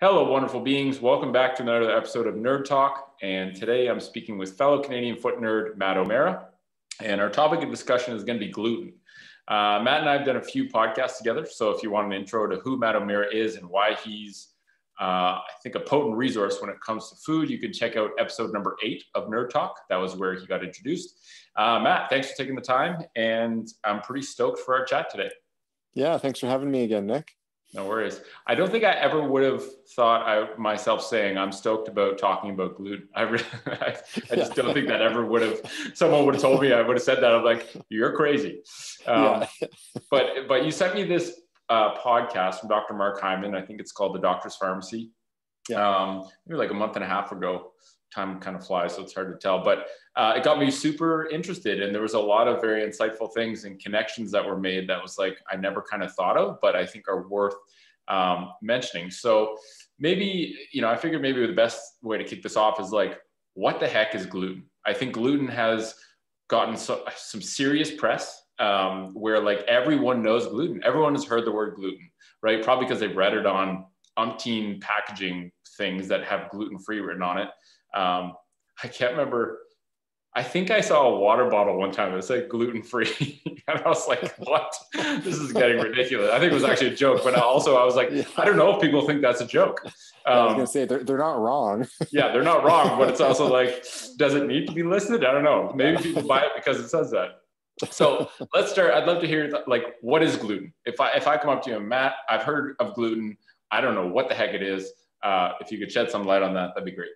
Hello, wonderful beings. Welcome back to another episode of Nerd Talk. And today I'm speaking with fellow Canadian foot nerd, Matt O'Meara. And our topic of discussion is going to be gluten. Uh, Matt and I have done a few podcasts together. So if you want an intro to who Matt O'Meara is and why he's, uh, I think, a potent resource when it comes to food, you can check out episode number eight of Nerd Talk. That was where he got introduced. Uh, Matt, thanks for taking the time. And I'm pretty stoked for our chat today. Yeah, thanks for having me again, Nick. No worries. I don't think I ever would have thought I myself saying I'm stoked about talking about gluten. I, really, I, I just don't think that ever would have. Someone would have told me I would have said that. I'm like, you're crazy. Um, yeah. but but you sent me this uh, podcast from Dr. Mark Hyman. I think it's called The Doctor's Pharmacy. Yeah. Um, maybe like a month and a half ago. Time kind of flies, so it's hard to tell. But uh, it got me super interested, and there was a lot of very insightful things and connections that were made that was like I never kind of thought of, but I think are worth um, mentioning. So maybe you know, I figured maybe the best way to kick this off is like, what the heck is gluten? I think gluten has gotten so, some serious press um, where like everyone knows gluten. Everyone has heard the word gluten, right? Probably because they've read it on umpteen packaging things that have gluten free written on it. Um, I can't remember. I think I saw a water bottle one time that said gluten free, and I was like, "What? this is getting ridiculous." I think it was actually a joke, but also I was like, yeah. "I don't know if people think that's a joke." Um, I was gonna um, say they're they're not wrong. yeah, they're not wrong, but it's also like, does it need to be listed? I don't know. Maybe people buy it because it says that. So let's start. I'd love to hear like, what is gluten? If I if I come up to you and Matt, I've heard of gluten. I don't know what the heck it is. Uh, if you could shed some light on that, that'd be great.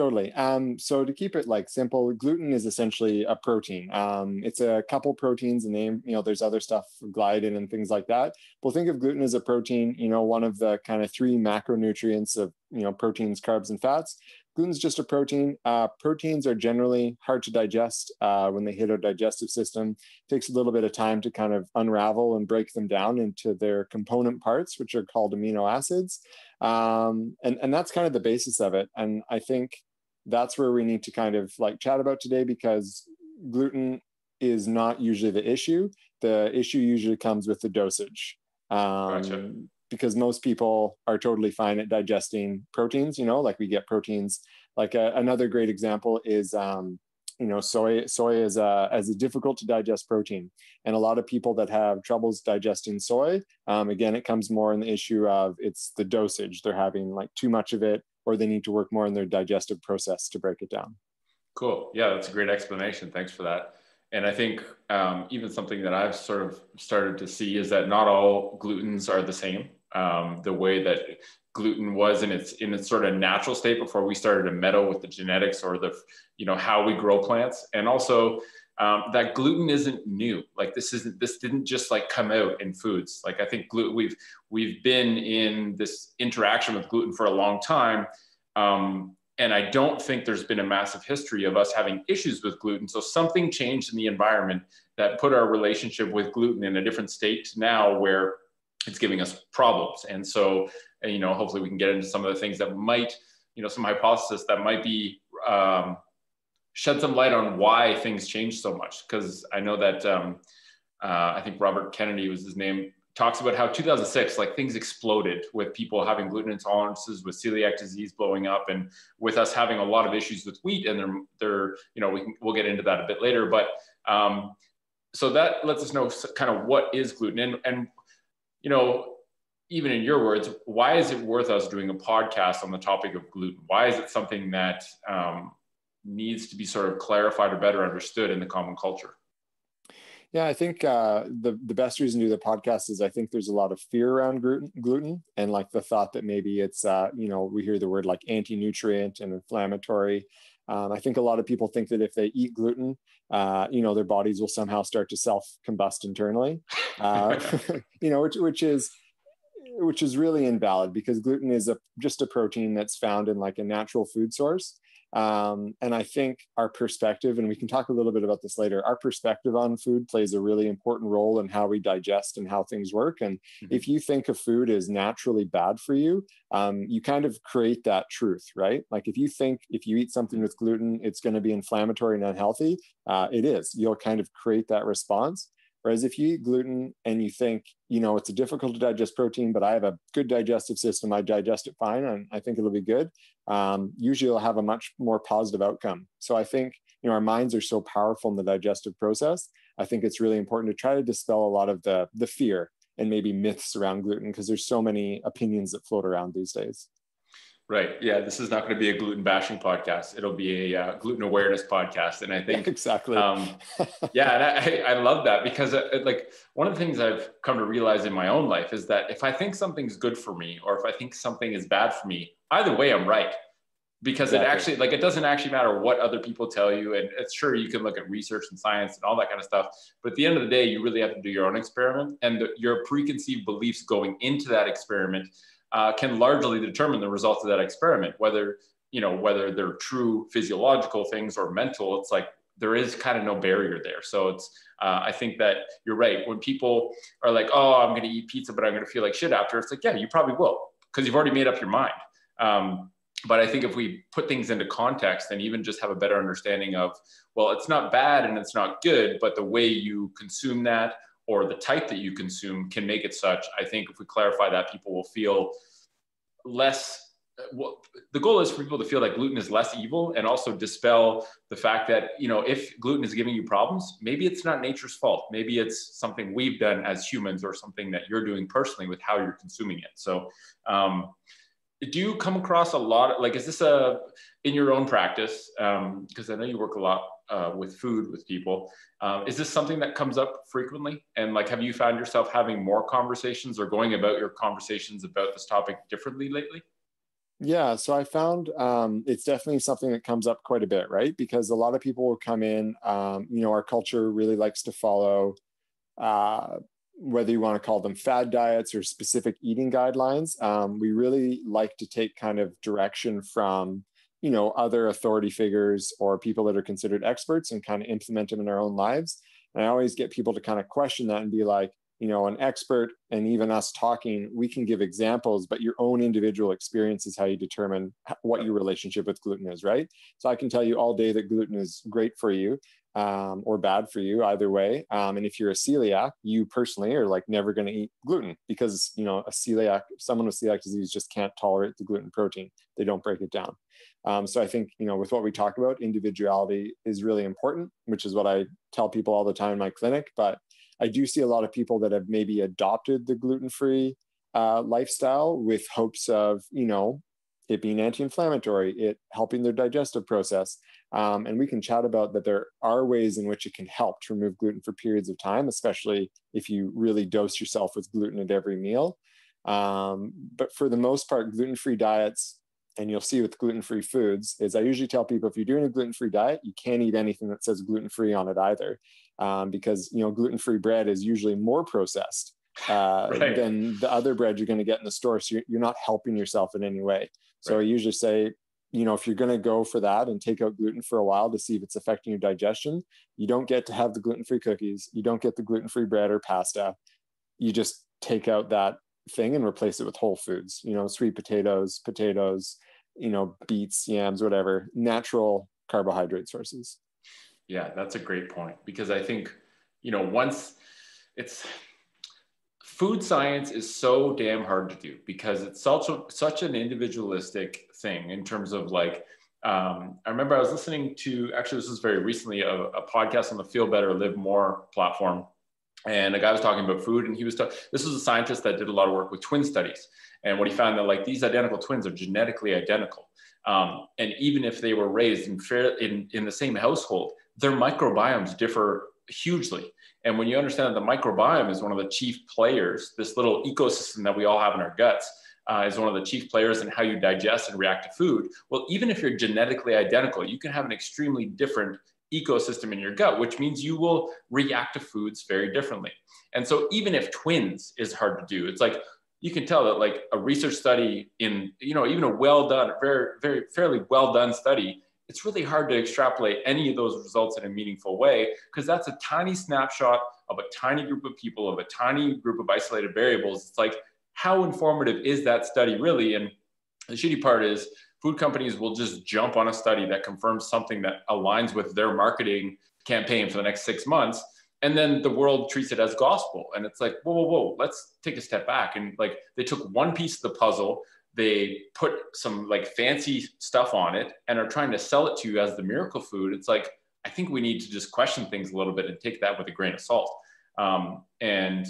Totally. Um, so to keep it like simple, gluten is essentially a protein. Um, it's a couple proteins and name, you know, there's other stuff, gliadin and things like that. We'll think of gluten as a protein, you know, one of the kind of three macronutrients of, you know, proteins, carbs, and fats. Gluten's just a protein. Uh, proteins are generally hard to digest uh, when they hit our digestive system. It takes a little bit of time to kind of unravel and break them down into their component parts, which are called amino acids. Um, and, and that's kind of the basis of it. And I think that's where we need to kind of like chat about today because gluten is not usually the issue. The issue usually comes with the dosage. Um, gotcha because most people are totally fine at digesting proteins you know like we get proteins like a, uh, another great example is um, you know soy soy is a, as a difficult to digest protein and a lot of people that have troubles digesting soy um, again it comes more in the issue of it's the dosage they're having like too much of it or they need to work more in their digestive process to break it down. Cool. Yeah that's a great explanation. Thanks for that. And I think um, even something that I've sort of started to see is that not all glutens are the same. Um, the way that gluten was in its in its sort of natural state before we started to meddle with the genetics or the you know how we grow plants. And also um, that gluten isn't new. Like this isn't this didn't just like come out in foods. Like i think gluten we've we've been in this interaction with gluten for a long time um, and i don't think there's been a massive history of us having issues with gluten. So something changed in the environment that put our relationship with gluten in a different state now where it's giving us problems. And so, you know, hopefully we can get into some of the things that might, you know, some hypothesis that might be um, shed some light on why things change so much. Because I know that um, uh, I think Robert Kennedy was his name talks about how 2006 like things exploded with people having gluten intolerances with celiac disease blowing up and with us having a lot of issues with wheat and they're, they're you know we can we'll get into that a bit later but um, so that lets us know kind of what is gluten and, and you know, even in your words, why is it worth us doing a podcast on the topic of gluten? Why is it something that um, needs to be sort of clarified or better understood in the common culture? Yeah, I think uh, the the best reason to do the podcast is I think there's a lot of fear around gluten, gluten and like the thought that maybe it's uh, you know we hear the word like anti-nutrient and inflammatory. Um, I think a lot of people think that if they eat gluten, uh, you know, their bodies will somehow start to self combust internally, uh, you know, which, which is, which is really invalid because gluten is a, just a protein that's found in like a natural food source. Um, and I think our perspective, and we can talk a little bit about this later, our perspective on food plays a really important role in how we digest and how things work. And mm-hmm. if you think of food as naturally bad for you, um, you kind of create that truth, right? Like if you think if you eat something with gluten, it's going to be inflammatory and unhealthy, uh, it is. You'll kind of create that response. Whereas if you eat gluten and you think, you know, it's a difficult to digest protein, but I have a good digestive system, I digest it fine, and I think it'll be good. Um, usually, you'll have a much more positive outcome. So I think you know our minds are so powerful in the digestive process. I think it's really important to try to dispel a lot of the the fear and maybe myths around gluten because there's so many opinions that float around these days. Right. Yeah. This is not going to be a gluten bashing podcast. It'll be a uh, gluten awareness podcast. And I think exactly. Um, yeah. And I, I love that because uh, like one of the things I've come to realize in my own life is that if I think something's good for me or if I think something is bad for me, either way, I'm right. Because exactly. it actually, like, it doesn't actually matter what other people tell you. And it's sure you can look at research and science and all that kind of stuff. But at the end of the day, you really have to do your own experiment and the, your preconceived beliefs going into that experiment uh, can largely determine the results of that experiment, whether you know whether they're true physiological things or mental. It's like there is kind of no barrier there. So it's uh, I think that you're right. When people are like, "Oh, I'm going to eat pizza, but I'm going to feel like shit after," it's like, yeah, you probably will because you've already made up your mind. Um, but I think if we put things into context and even just have a better understanding of, well, it's not bad and it's not good, but the way you consume that or the type that you consume can make it such. I think if we clarify that, people will feel less. Well, the goal is for people to feel that gluten is less evil and also dispel the fact that, you know, if gluten is giving you problems, maybe it's not nature's fault. Maybe it's something we've done as humans or something that you're doing personally with how you're consuming it. So, um, do you come across a lot of, like is this a in your own practice because um, i know you work a lot uh, with food with people. Um, is this something that comes up frequently? And like have you found yourself having more conversations or going about your conversations about this topic differently lately? Yeah so i found um, it's definitely something that comes up quite a bit right? Because a lot of people will come in um, you know our culture really likes to follow uh, whether you want to call them fad diets or specific eating guidelines, um, we really like to take kind of direction from you know other authority figures or people that are considered experts and kind of implement them in our own lives. And I always get people to kind of question that and be like, you know, an expert and even us talking, we can give examples, but your own individual experience is how you determine what your relationship with gluten is, right? So I can tell you all day that gluten is great for you um, or bad for you either way. Um, and if you're a celiac, you personally are like never going to eat gluten because you know a celiac, someone with celiac disease just can't tolerate the gluten protein. They don't break it down. Um, so I think you know with what we talk about, individuality is really important, which is what I tell people all the time in my clinic. But I do see a lot of people that have maybe adopted the gluten-free uh, lifestyle with hopes of you know it being anti-inflammatory, it helping their digestive process. Um, and we can chat about that there are ways in which it can help to remove gluten for periods of time, especially if you really dose yourself with gluten at every meal. Um, but for the most part, gluten-free diets, and you'll see with gluten-free foods, is I usually tell people if you're doing a gluten-free diet, you can't eat anything that says gluten-free on it either, um, because you know gluten-free bread is usually more processed uh, right. than the other bread you're going to get in the store. So you're, you're not helping yourself in any way. So right. I usually say, you know, if you're going to go for that and take out gluten for a while to see if it's affecting your digestion, you don't get to have the gluten free cookies. You don't get the gluten free bread or pasta. You just take out that thing and replace it with whole foods, you know, sweet potatoes, potatoes, you know, beets, yams, whatever, natural carbohydrate sources. Yeah, that's a great point because I think, you know, once it's, food science is so damn hard to do because it's such a, such an individualistic thing in terms of like um, I remember I was listening to actually this was very recently a, a, podcast on the Feel Better Live More platform, and a guy was talking about food, and he was talking. This was a scientist that did a lot of work with twin studies, and what he found that like these identical twins are genetically identical, um, and even if they were raised in fair in in the same household, their microbiomes differ hugely. And when you understand that the microbiome is one of the chief players, this little ecosystem that we all have in our guts uh, is one of the chief players in how you digest and react to food. Well, even if you're genetically identical, you can have an extremely different ecosystem in your gut, which means you will react to foods very differently. And so even if twins is hard to do, it's like you can tell that like a research study in, you know, even a well done, very, very fairly well done study it's really hard to extrapolate any of those results in a meaningful way because that's a tiny snapshot of a tiny group of people, of a tiny group of isolated variables. It's like, how informative is that study really? And the shitty part is, food companies will just jump on a study that confirms something that aligns with their marketing campaign for the next six months and then the world treats it as gospel. And it's like whoa whoa whoa let's take a step back. And like they took one piece of the puzzle they put some like fancy stuff on it and are trying to sell it to you as the miracle food. It's like i think we need to just question things a little bit and take that with a grain of salt. Um, and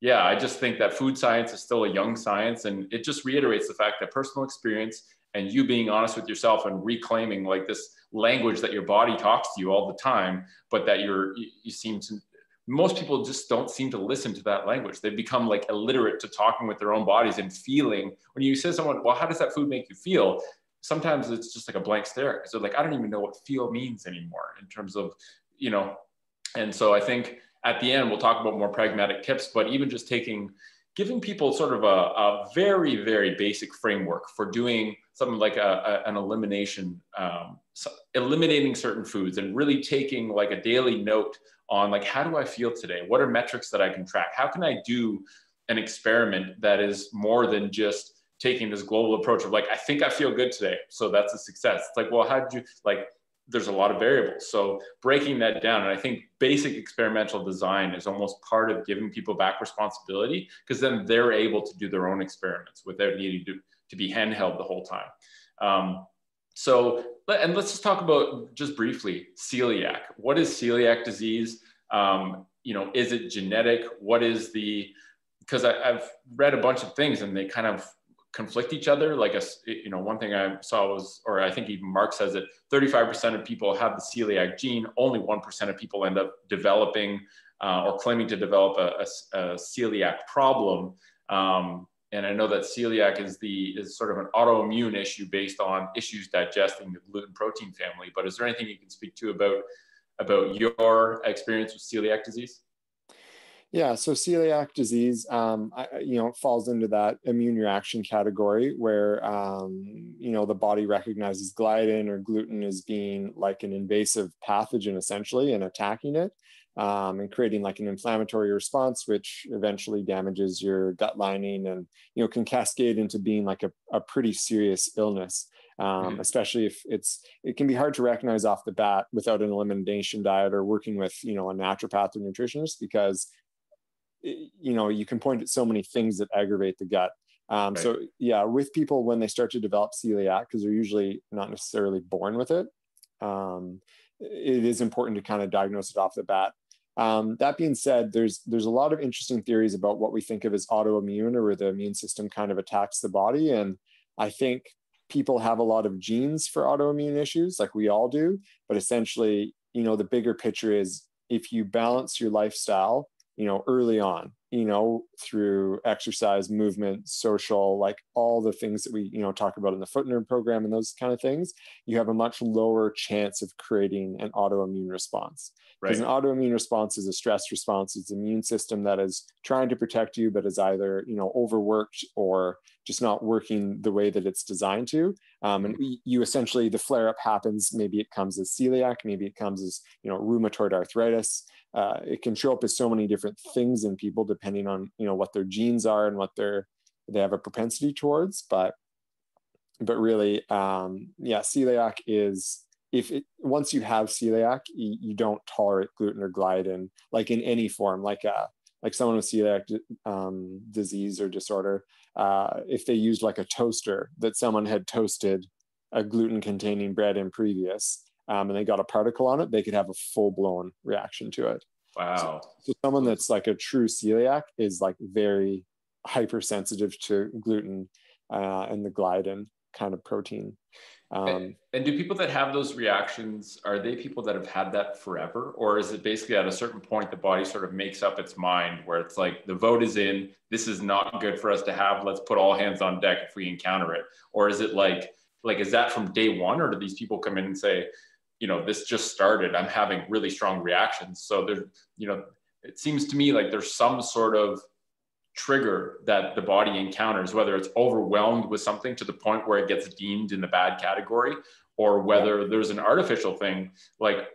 yeah i just think that food science is still a young science. And it just reiterates the fact that personal experience and you being honest with yourself and reclaiming like this language that your body talks to you all the time but that you're you, seem to most people just don't seem to listen to that language. They become like illiterate to talking with their own bodies and feeling. When you say to someone, well, how does that food make you feel? Sometimes it's just like a blank stare they're like, I don't even know what feel means anymore in terms of, you know. And so I think at the end, we'll talk about more pragmatic tips, but even just taking, giving people sort of a, a very, very basic framework for doing something like a, a an elimination, um, eliminating certain foods and really taking like a daily note on like how do i feel today? What are metrics that i can track? How can i do an experiment that is more than just taking this global approach of like i think i feel good today so that's a success. It's like well how did you like there's a lot of variables. So breaking that down and i think basic experimental design is almost part of giving people back responsibility because then they're able to do their own experiments without needing to, to be handheld the whole time um, so, and let's just talk about just briefly celiac. What is celiac disease? Um, you know, is it genetic? What is the, because I've read a bunch of things and they kind of conflict each other. Like a, you know, one thing I saw was, or I think even Mark says it, 35% of people have the celiac gene. Only 1% of people end up developing uh, or claiming to develop a, a, a celiac problem. Um, and I know that celiac is the is sort of an autoimmune issue based on issues digesting the gluten protein family. But is there anything you can speak to about about your experience with celiac disease? Yeah, so celiac disease, um, I, you know, falls into that immune reaction category where, um, you know, the body recognizes gliadin or gluten as being like an invasive pathogen essentially and attacking it um, and creating like an inflammatory response, which eventually damages your gut lining and you know can cascade into being like a, a pretty serious illness. Um, mm. especially if it's it can be hard to recognize off the bat without an elimination diet or working with you know a naturopath or nutritionist because you know you can point at so many things that aggravate the gut um, right. so yeah with people when they start to develop celiac because they're usually not necessarily born with it um, it is important to kind of diagnose it off the bat um, that being said, there's there's a lot of interesting theories about what we think of as autoimmune or where the immune system kind of attacks the body. And I think people have a lot of genes for autoimmune issues, like we all do. But essentially, you know, the bigger picture is if you balance your lifestyle, you know, early on, you know, through exercise, movement, social, like all the things that we, you know, talk about in the foot nerd program and those kind of things, you have a much lower chance of creating an autoimmune response. Because right. an autoimmune response is a stress response. It's an immune system that is trying to protect you, but is either, you know, overworked or just not working the way that it's designed to. Um, and mm-hmm. you essentially, the flare up happens. Maybe it comes as celiac, maybe it comes as, you know, rheumatoid arthritis uh, it can show up as so many different things in people depending on you know what their genes are and what they're they have a propensity towards but but really um, yeah celiac is if it, once you have celiac you, you, don't tolerate gluten or gliadin like in any form like a uh, like someone with celiac um, disease or disorder uh, if they used like a toaster that someone had toasted a gluten containing bread in previous um, and they got a particle on it, they could have a full blown reaction to it. Wow. So, so, someone that's like a true celiac is like very hypersensitive to gluten uh, and the gliadin kind of protein. Um, and, and, do people that have those reactions are they people that have had that forever, or is it basically at a certain point the body sort of makes up its mind where it's like the vote is in, this is not good for us to have, let's put all hands on deck if we encounter it, or is it like like is that from day one, or do these people come in and say, you know, this just started. I'm having really strong reactions. So there, you know, it seems to me like there's some sort of trigger that the body encounters, whether it's overwhelmed with something to the point where it gets deemed in the bad category, or whether there's an artificial thing like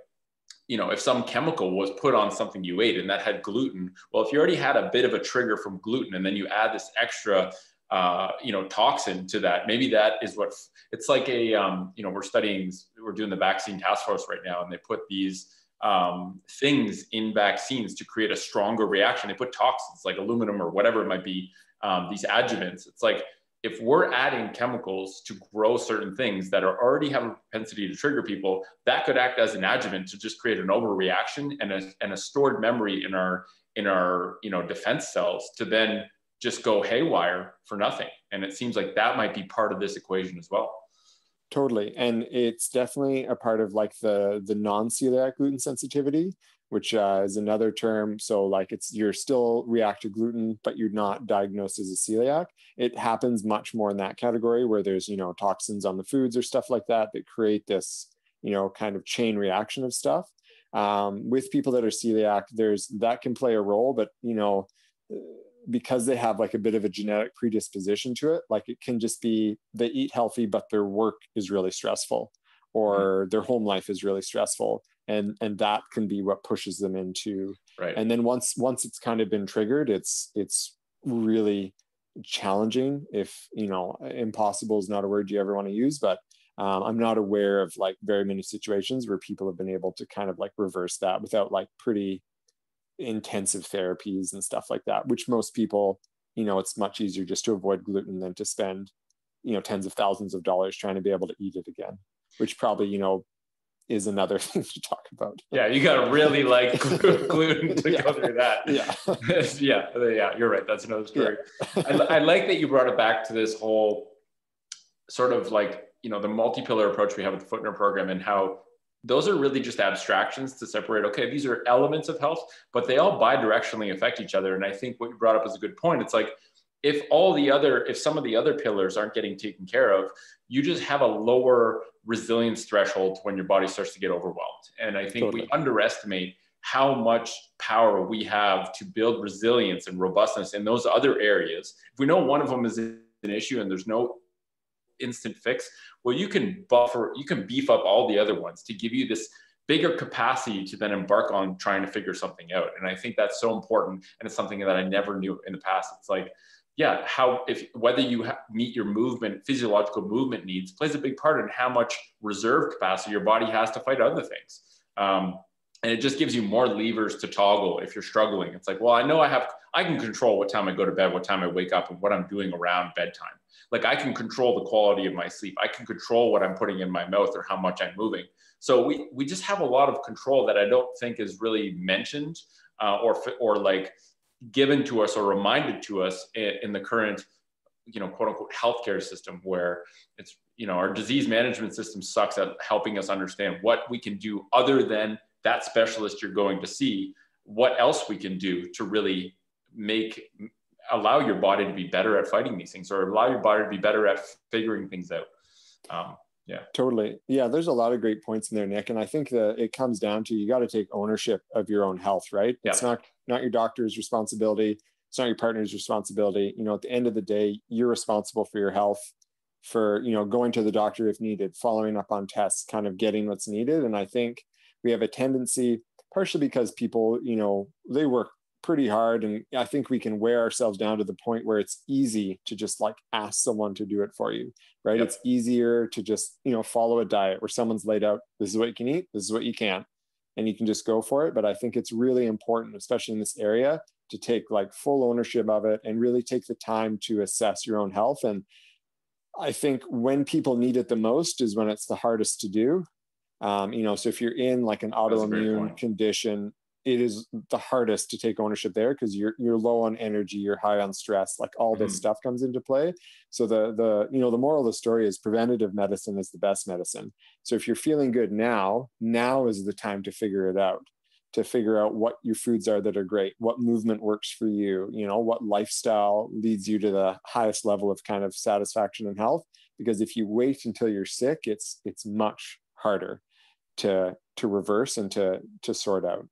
you know, if some chemical was put on something you ate and that had gluten, well, if you already had a bit of a trigger from gluten and then you add this extra uh, you know, toxin to that. Maybe that is what it's like a, um, you know, we're studying, we're doing the vaccine task force right now, and they put these um, things in vaccines to create a stronger reaction. They put toxins like aluminum or whatever it might be, um, these adjuvants. It's like if we're adding chemicals to grow certain things that are already have a propensity to trigger people, that could act as an adjuvant to just create an overreaction and a, and a stored memory in our in our you know defense cells to then just go haywire for nothing. And it seems like that might be part of this equation as well. Totally. And it's definitely a part of like the the non-celiac gluten sensitivity which uh, is another term. So like it's you're still react to gluten but you're not diagnosed as a celiac. It happens much more in that category where there's you know toxins on the foods or stuff like that that create this you know kind of chain reaction of stuff. Um, with people that are celiac there's that can play a role but you know because they have like a bit of a genetic predisposition to it like it can just be they eat healthy but their work is really stressful or mm-hmm. their home life is really stressful and and that can be what pushes them into right and then once once it's kind of been triggered it's it's really challenging if you know impossible is not a word you ever want to use but um, i'm not aware of like very many situations where people have been able to kind of like reverse that without like pretty intensive therapies and stuff like that, which most people, you know, it's much easier just to avoid gluten than to spend, you know, tens of thousands of dollars trying to be able to eat it again, which probably, you know, is another thing to talk about. Yeah, you got to really like gluten to yeah. go through that. Yeah. yeah, yeah, you're right. That's another story. Yeah. I, I like that you brought it back to this whole sort of like, you know, the multi-pillar approach we have with the Foot Nerd program and how those are really just abstractions to separate okay these are elements of health but they all bidirectionally affect each other. And i think what you brought up is a good point. It's like if all the other if some of the other pillars aren't getting taken care of you just have a lower resilience threshold when your body starts to get overwhelmed. And i think totally. we underestimate how much power we have to build resilience and robustness in those other areas. If we know one of them is an issue and there's no instant fix well you can buffer you can beef up all the other ones to give you this bigger capacity to then embark on trying to figure something out. And i think that's so important and it's something that i never knew in the past. It's like yeah how if whether you ha- meet your movement physiological movement needs plays a big part in how much reserve capacity your body has to fight other things. Um, and it just gives you more levers to toggle if you're struggling. It's like well i know i have i can control what time i go to bed what time i wake up and what i'm doing around bedtime like I can control the quality of my sleep. I can control what I'm putting in my mouth or how much I'm moving. So we we just have a lot of control that I don't think is really mentioned uh, or or like given to us or reminded to us in, in the current you know quote unquote healthcare system where it's you know our disease management system sucks at helping us understand what we can do other than that specialist you're going to see what else we can do to really make allow your body to be better at fighting these things or allow your body to be better at figuring things out. Um, yeah, totally. Yeah, there's a lot of great points in there, Nick. And I think that it comes down to you got to take ownership of your own health, right? Yeah. It's not not your doctor's responsibility. It's not your partner's responsibility. You know, at the end of the day, you're responsible for your health, for you know going to the doctor if needed, following up on tests, kind of getting what's needed. And I think we have a tendency, partially because people, you know, they work pretty hard and i think we can wear ourselves down to the point where it's easy to just like ask someone to do it for you right? Yep. it's easier to just you know follow a diet where someone's laid out this is what you can eat this is what you can't and you can just go for it but i think it's really important especially in this area to take like full ownership of it and really take the time to assess your own health and i think when people need it the most is when it's the hardest to do. Um, you know so if you're in like an autoimmune condition it is the hardest to take ownership there because you're you're low on energy, you're high on stress, like all this mm-hmm. stuff comes into play. So the the you know the moral of the story is preventative medicine is the best medicine. So if you're feeling good now, now is the time to figure it out to figure out what your foods are that are great, what movement works for you, you know, what lifestyle leads you to the highest level of kind of satisfaction and health. Because if you wait until you're sick, it's it's much harder to to reverse and to to sort out.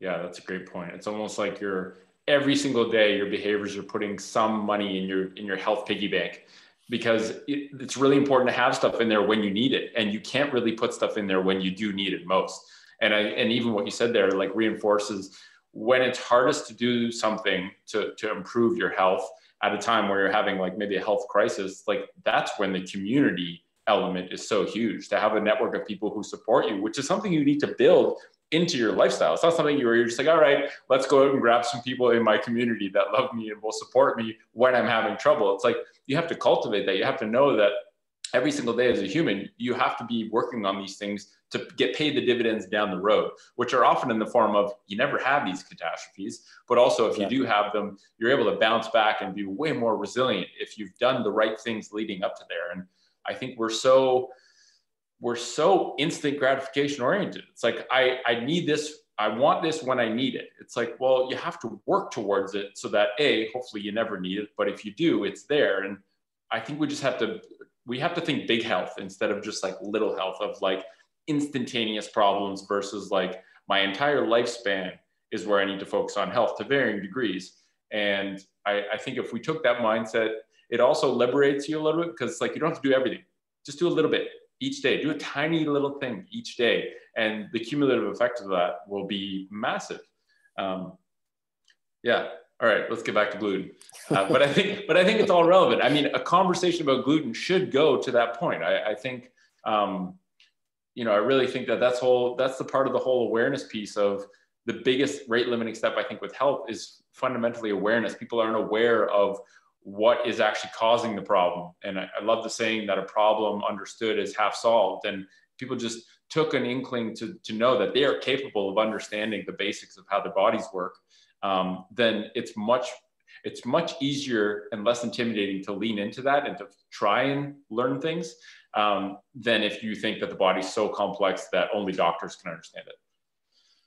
Yeah, that's a great point. It's almost like you're every single day your behaviors are putting some money in your in your health piggy bank because it, it's really important to have stuff in there when you need it. And you can't really put stuff in there when you do need it most. And I, and even what you said there like reinforces when it's hardest to do something to to improve your health at a time where you're having like maybe a health crisis like that's when the community element is so huge. To have a network of people who support you which is something you need to build into your lifestyle. It's not something you were you're just like, all right, let's go out and grab some people in my community that love me and will support me when I'm having trouble. It's like you have to cultivate that. You have to know that every single day as a human, you have to be working on these things to get paid the dividends down the road, which are often in the form of you never have these catastrophes, but also if you do have them, you're able to bounce back and be way more resilient if you've done the right things leading up to there. And I think we're so we're so instant gratification oriented. It's like I I need this, I want this when I need it. It's like, well, you have to work towards it so that a hopefully you never need it, but if you do, it's there. And I think we just have to we have to think big health instead of just like little health of like instantaneous problems versus like my entire lifespan is where I need to focus on health to varying degrees. And I, I think if we took that mindset, it also liberates you a little bit because like you don't have to do everything. Just do a little bit each day. Do a tiny little thing each day, and the cumulative effect of that will be massive. Um, yeah. All right. Let's get back to gluten. Uh, but I think, but I think it's all relevant. I mean, a conversation about gluten should go to that point. I, I think, um, you know, I really think that that's whole. That's the part of the whole awareness piece of the biggest rate limiting step. I think with health is fundamentally awareness. People aren't aware of what is actually causing the problem. And I, I, love the saying that a problem understood is half solved. And people just took an inkling to, to know that they are capable of understanding the basics of how their bodies work. Um, then it's much it's much easier and less intimidating to lean into that and to try and learn things um, than if you think that the body's so complex that only doctors can understand it.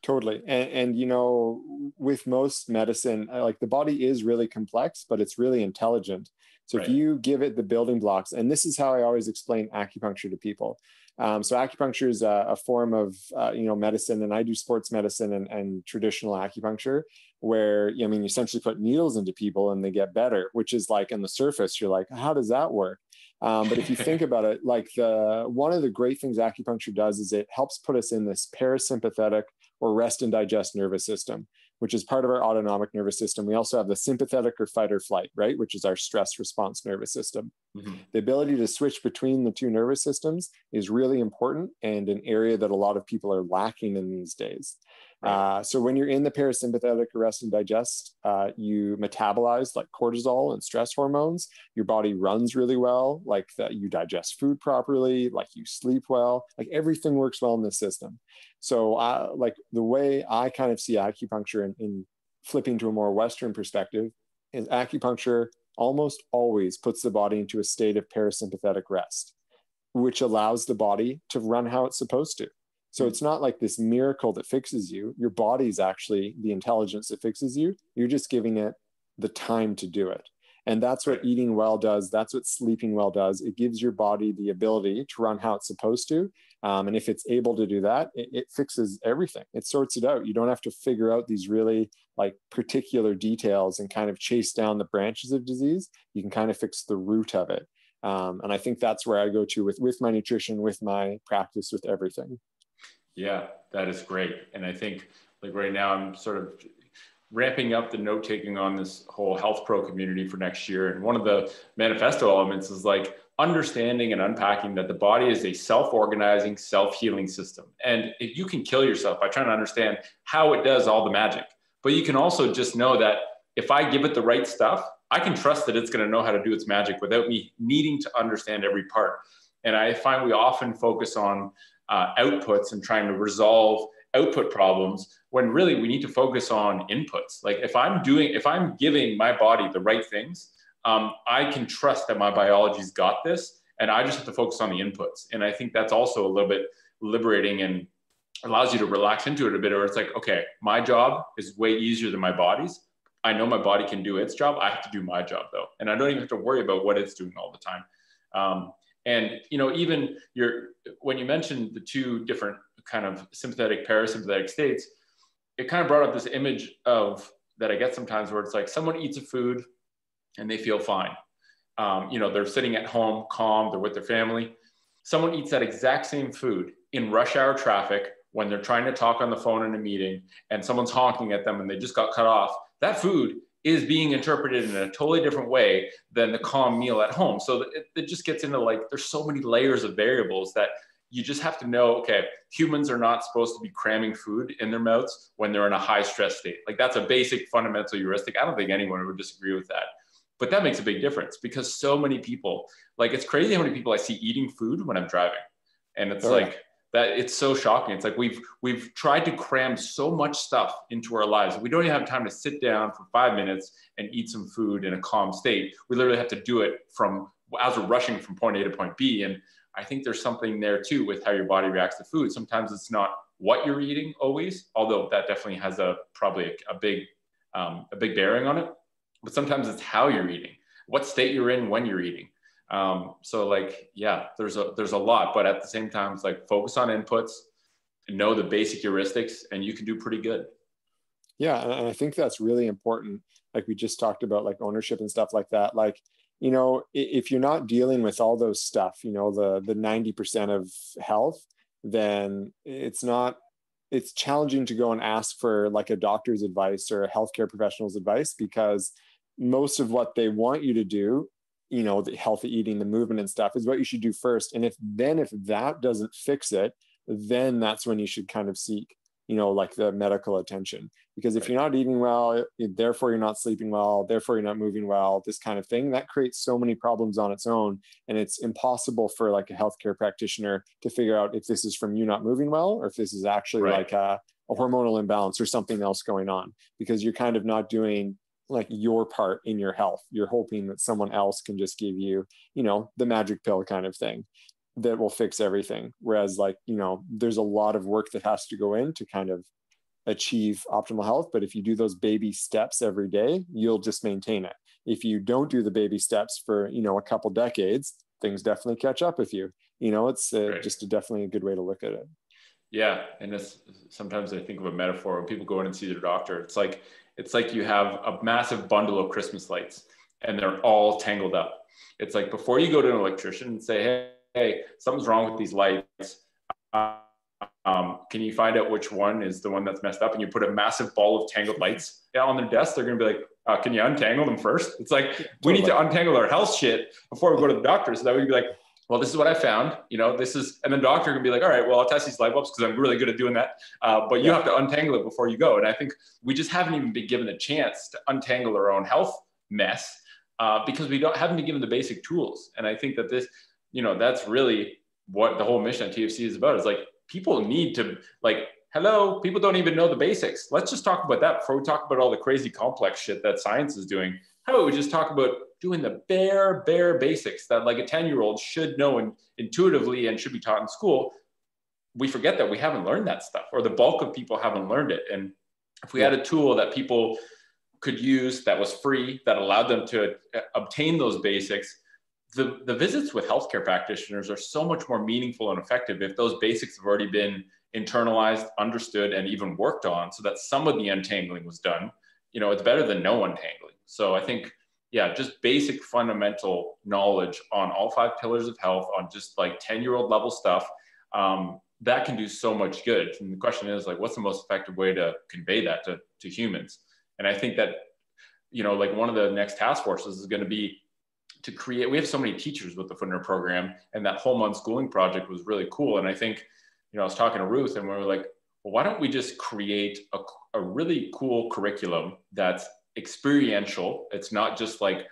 Totally. And, and, you know, with most medicine, uh, like the body is really complex, but it's really intelligent. So right. if you give it the building blocks, and this is how I always explain acupuncture to people. Um, so acupuncture is a, a form of, uh, you know, medicine, and I do sports medicine and, and traditional acupuncture, where I mean, you essentially put needles into people and they get better, which is like on the surface, you're like, how does that work? Um, but if you think about it, like the one of the great things acupuncture does is it helps put us in this parasympathetic or rest and digest nervous system, which is part of our autonomic nervous system. We also have the sympathetic or fight or flight, right, which is our stress response nervous system. Mm-hmm. The ability to switch between the two nervous systems is really important and an area that a lot of people are lacking in these days. Uh, so when you're in the parasympathetic rest and digest, uh, you metabolize like cortisol and stress hormones. Your body runs really well, like that you digest food properly, like you sleep well, like everything works well in the system. So uh, like the way I kind of see acupuncture in flipping to a more Western perspective is acupuncture almost always puts the body into a state of parasympathetic rest, which allows the body to run how it's supposed to. So it's not like this miracle that fixes you. Your body's actually the intelligence that fixes you. You're just giving it the time to do it. And that's what eating well does. That's what sleeping well does. It gives your body the ability to run how it's supposed to. Um, and if it's able to do that, it, it, fixes everything. It sorts it out. You don't have to figure out these really like particular details and kind of chase down the branches of disease. You can kind of fix the root of it. Um, and I think that's where I go to with with my nutrition, with my practice, with everything. Yeah, that is great. And I think like right now I'm sort of ramping up the note taking on this whole health pro community for next year. And one of the manifesto elements is like understanding and unpacking that the body is a self-organizing, self-healing system. And if you can kill yourself by trying to understand how it does all the magic. But you can also just know that if I give it the right stuff, I can trust that it's going to know how to do its magic without me needing to understand every part. And I find we often focus on uh, outputs and trying to resolve output problems when really we need to focus on inputs. Like if I'm doing, if I'm giving my body the right things, um, I can trust that my biology's got this and I just have to focus on the inputs. And I think that's also a little bit liberating and allows you to relax into it a bit, or it's like, okay, my job is way easier than my body's. I know my body can do its job. I have to do my job though. And I don't even have to worry about what it's doing all the time. Um, and you know, even your when you mentioned the two different kind of sympathetic parasympathetic states, it kind of brought up this image of that I get sometimes where it's like someone eats a food and they feel fine. Um, you know, they're sitting at home, calm, they're with their family. Someone eats that exact same food in rush hour traffic when they're trying to talk on the phone in a meeting and someone's honking at them and they just got cut off. That food is being interpreted in a totally different way than the calm meal at home. So it, it just gets into like, there's so many layers of variables that you just have to know okay humans are not supposed to be cramming food in their mouths when they're in a high stress state. Like that's a basic fundamental heuristic. I don't think anyone would disagree with that. But that makes a big difference because so many people like it's crazy how many people i see eating food when i'm driving. And it's oh, like that it's so shocking it's like we've we've tried to cram so much stuff into our lives we don't even have time to sit down for five minutes and eat some food in a calm state we literally have to do it from as we're rushing from point a to point b and I think there's something there too with how your body reacts to food. Sometimes it's not what you're eating always, although that definitely has a probably a, a big um, a big bearing on it. But sometimes it's how you're eating, what state you're in when you're eating. Um, so like yeah, there's a there's a lot, but at the same time, it's like focus on inputs, know the basic heuristics, and you can do pretty good. Yeah, and I think that's really important. Like we just talked about, like ownership and stuff like that. Like you know if you're not dealing with all those stuff you know the the 90% of health then it's not it's challenging to go and ask for like a doctor's advice or a healthcare professional's advice because most of what they want you to do you know the healthy eating the movement and stuff is what you should do first. And if then if that doesn't fix it then that's when you should kind of seek you know like the medical attention. Because if you're not eating well therefore you're not sleeping well therefore you're not moving well this kind of thing that creates so many problems on its own. And it's impossible for like a healthcare practitioner to figure out if this is from you not moving well or if this is actually right. like a, a hormonal imbalance or something else going on. Because you're kind of not doing like your part in your health you're hoping that someone else can just give you you know the magic pill kind of thing that will fix everything. Whereas, like, you know, there's a lot of work that has to go in to kind of achieve optimal health. But if you do those baby steps every day, you'll just maintain it. If you don't do the baby steps for, you know, a couple decades, things definitely catch up with you. You know, it's uh, right. just a, definitely a good way to look at it. Yeah, and it's sometimes I think of a metaphor when people go in and see their doctor. It's like it's like you have a massive bundle of Christmas lights, and they're all tangled up. It's like before you go to an electrician and say, "Hey, hey, something's wrong with these lights. Um, can you find out which one is the one that's messed up? And you put a massive ball of tangled lights on their desk. They're going to be like, uh, can you untangle them first? It's like, we need to untangle our health shit before we go to the doctor. So that we can be like, well, this is what I found, you know, this is, and the doctor can be like, all right, well, I'll test these light bulbs because I'm really good at doing that. Uh, but you yeah. have to untangle it before you go. And I think we just haven't even been given a chance to untangle our own health mess uh, because we don't haven't been given the basic tools. And I think that this, you know, that's really what the whole mission at TFC is about. Is like people need to like, hello, people don't even know the basics. Let's just talk about that before we talk about all the crazy complex shit that science is doing. How about we just talk about doing the bare, bare basics that like a 10 year old should know intuitively and should be taught in school. We forget that we haven't learned that stuff, or the bulk of people haven't learned it. And if we had a tool that people could use that was free, that allowed them to uh, obtain those basics, the, the visits with healthcare practitioners are so much more meaningful and effective if those basics have already been internalized, understood, and even worked on so that some of the untangling was done. You know, it's better than no untangling. So I think, yeah, just basic fundamental knowledge on all five pillars of health, on just like 10 year old level stuff, um, that can do so much good. And the question is like, what's the most effective way to convey that to, to humans? And I think that, you know, like one of the next task forces is going to be to create we have so many teachers with the foot nerd program and that whole month schooling project was really cool and i think you know i was talking to ruth and we were like well, why don't we just create a, a really cool curriculum that's experiential it's not just like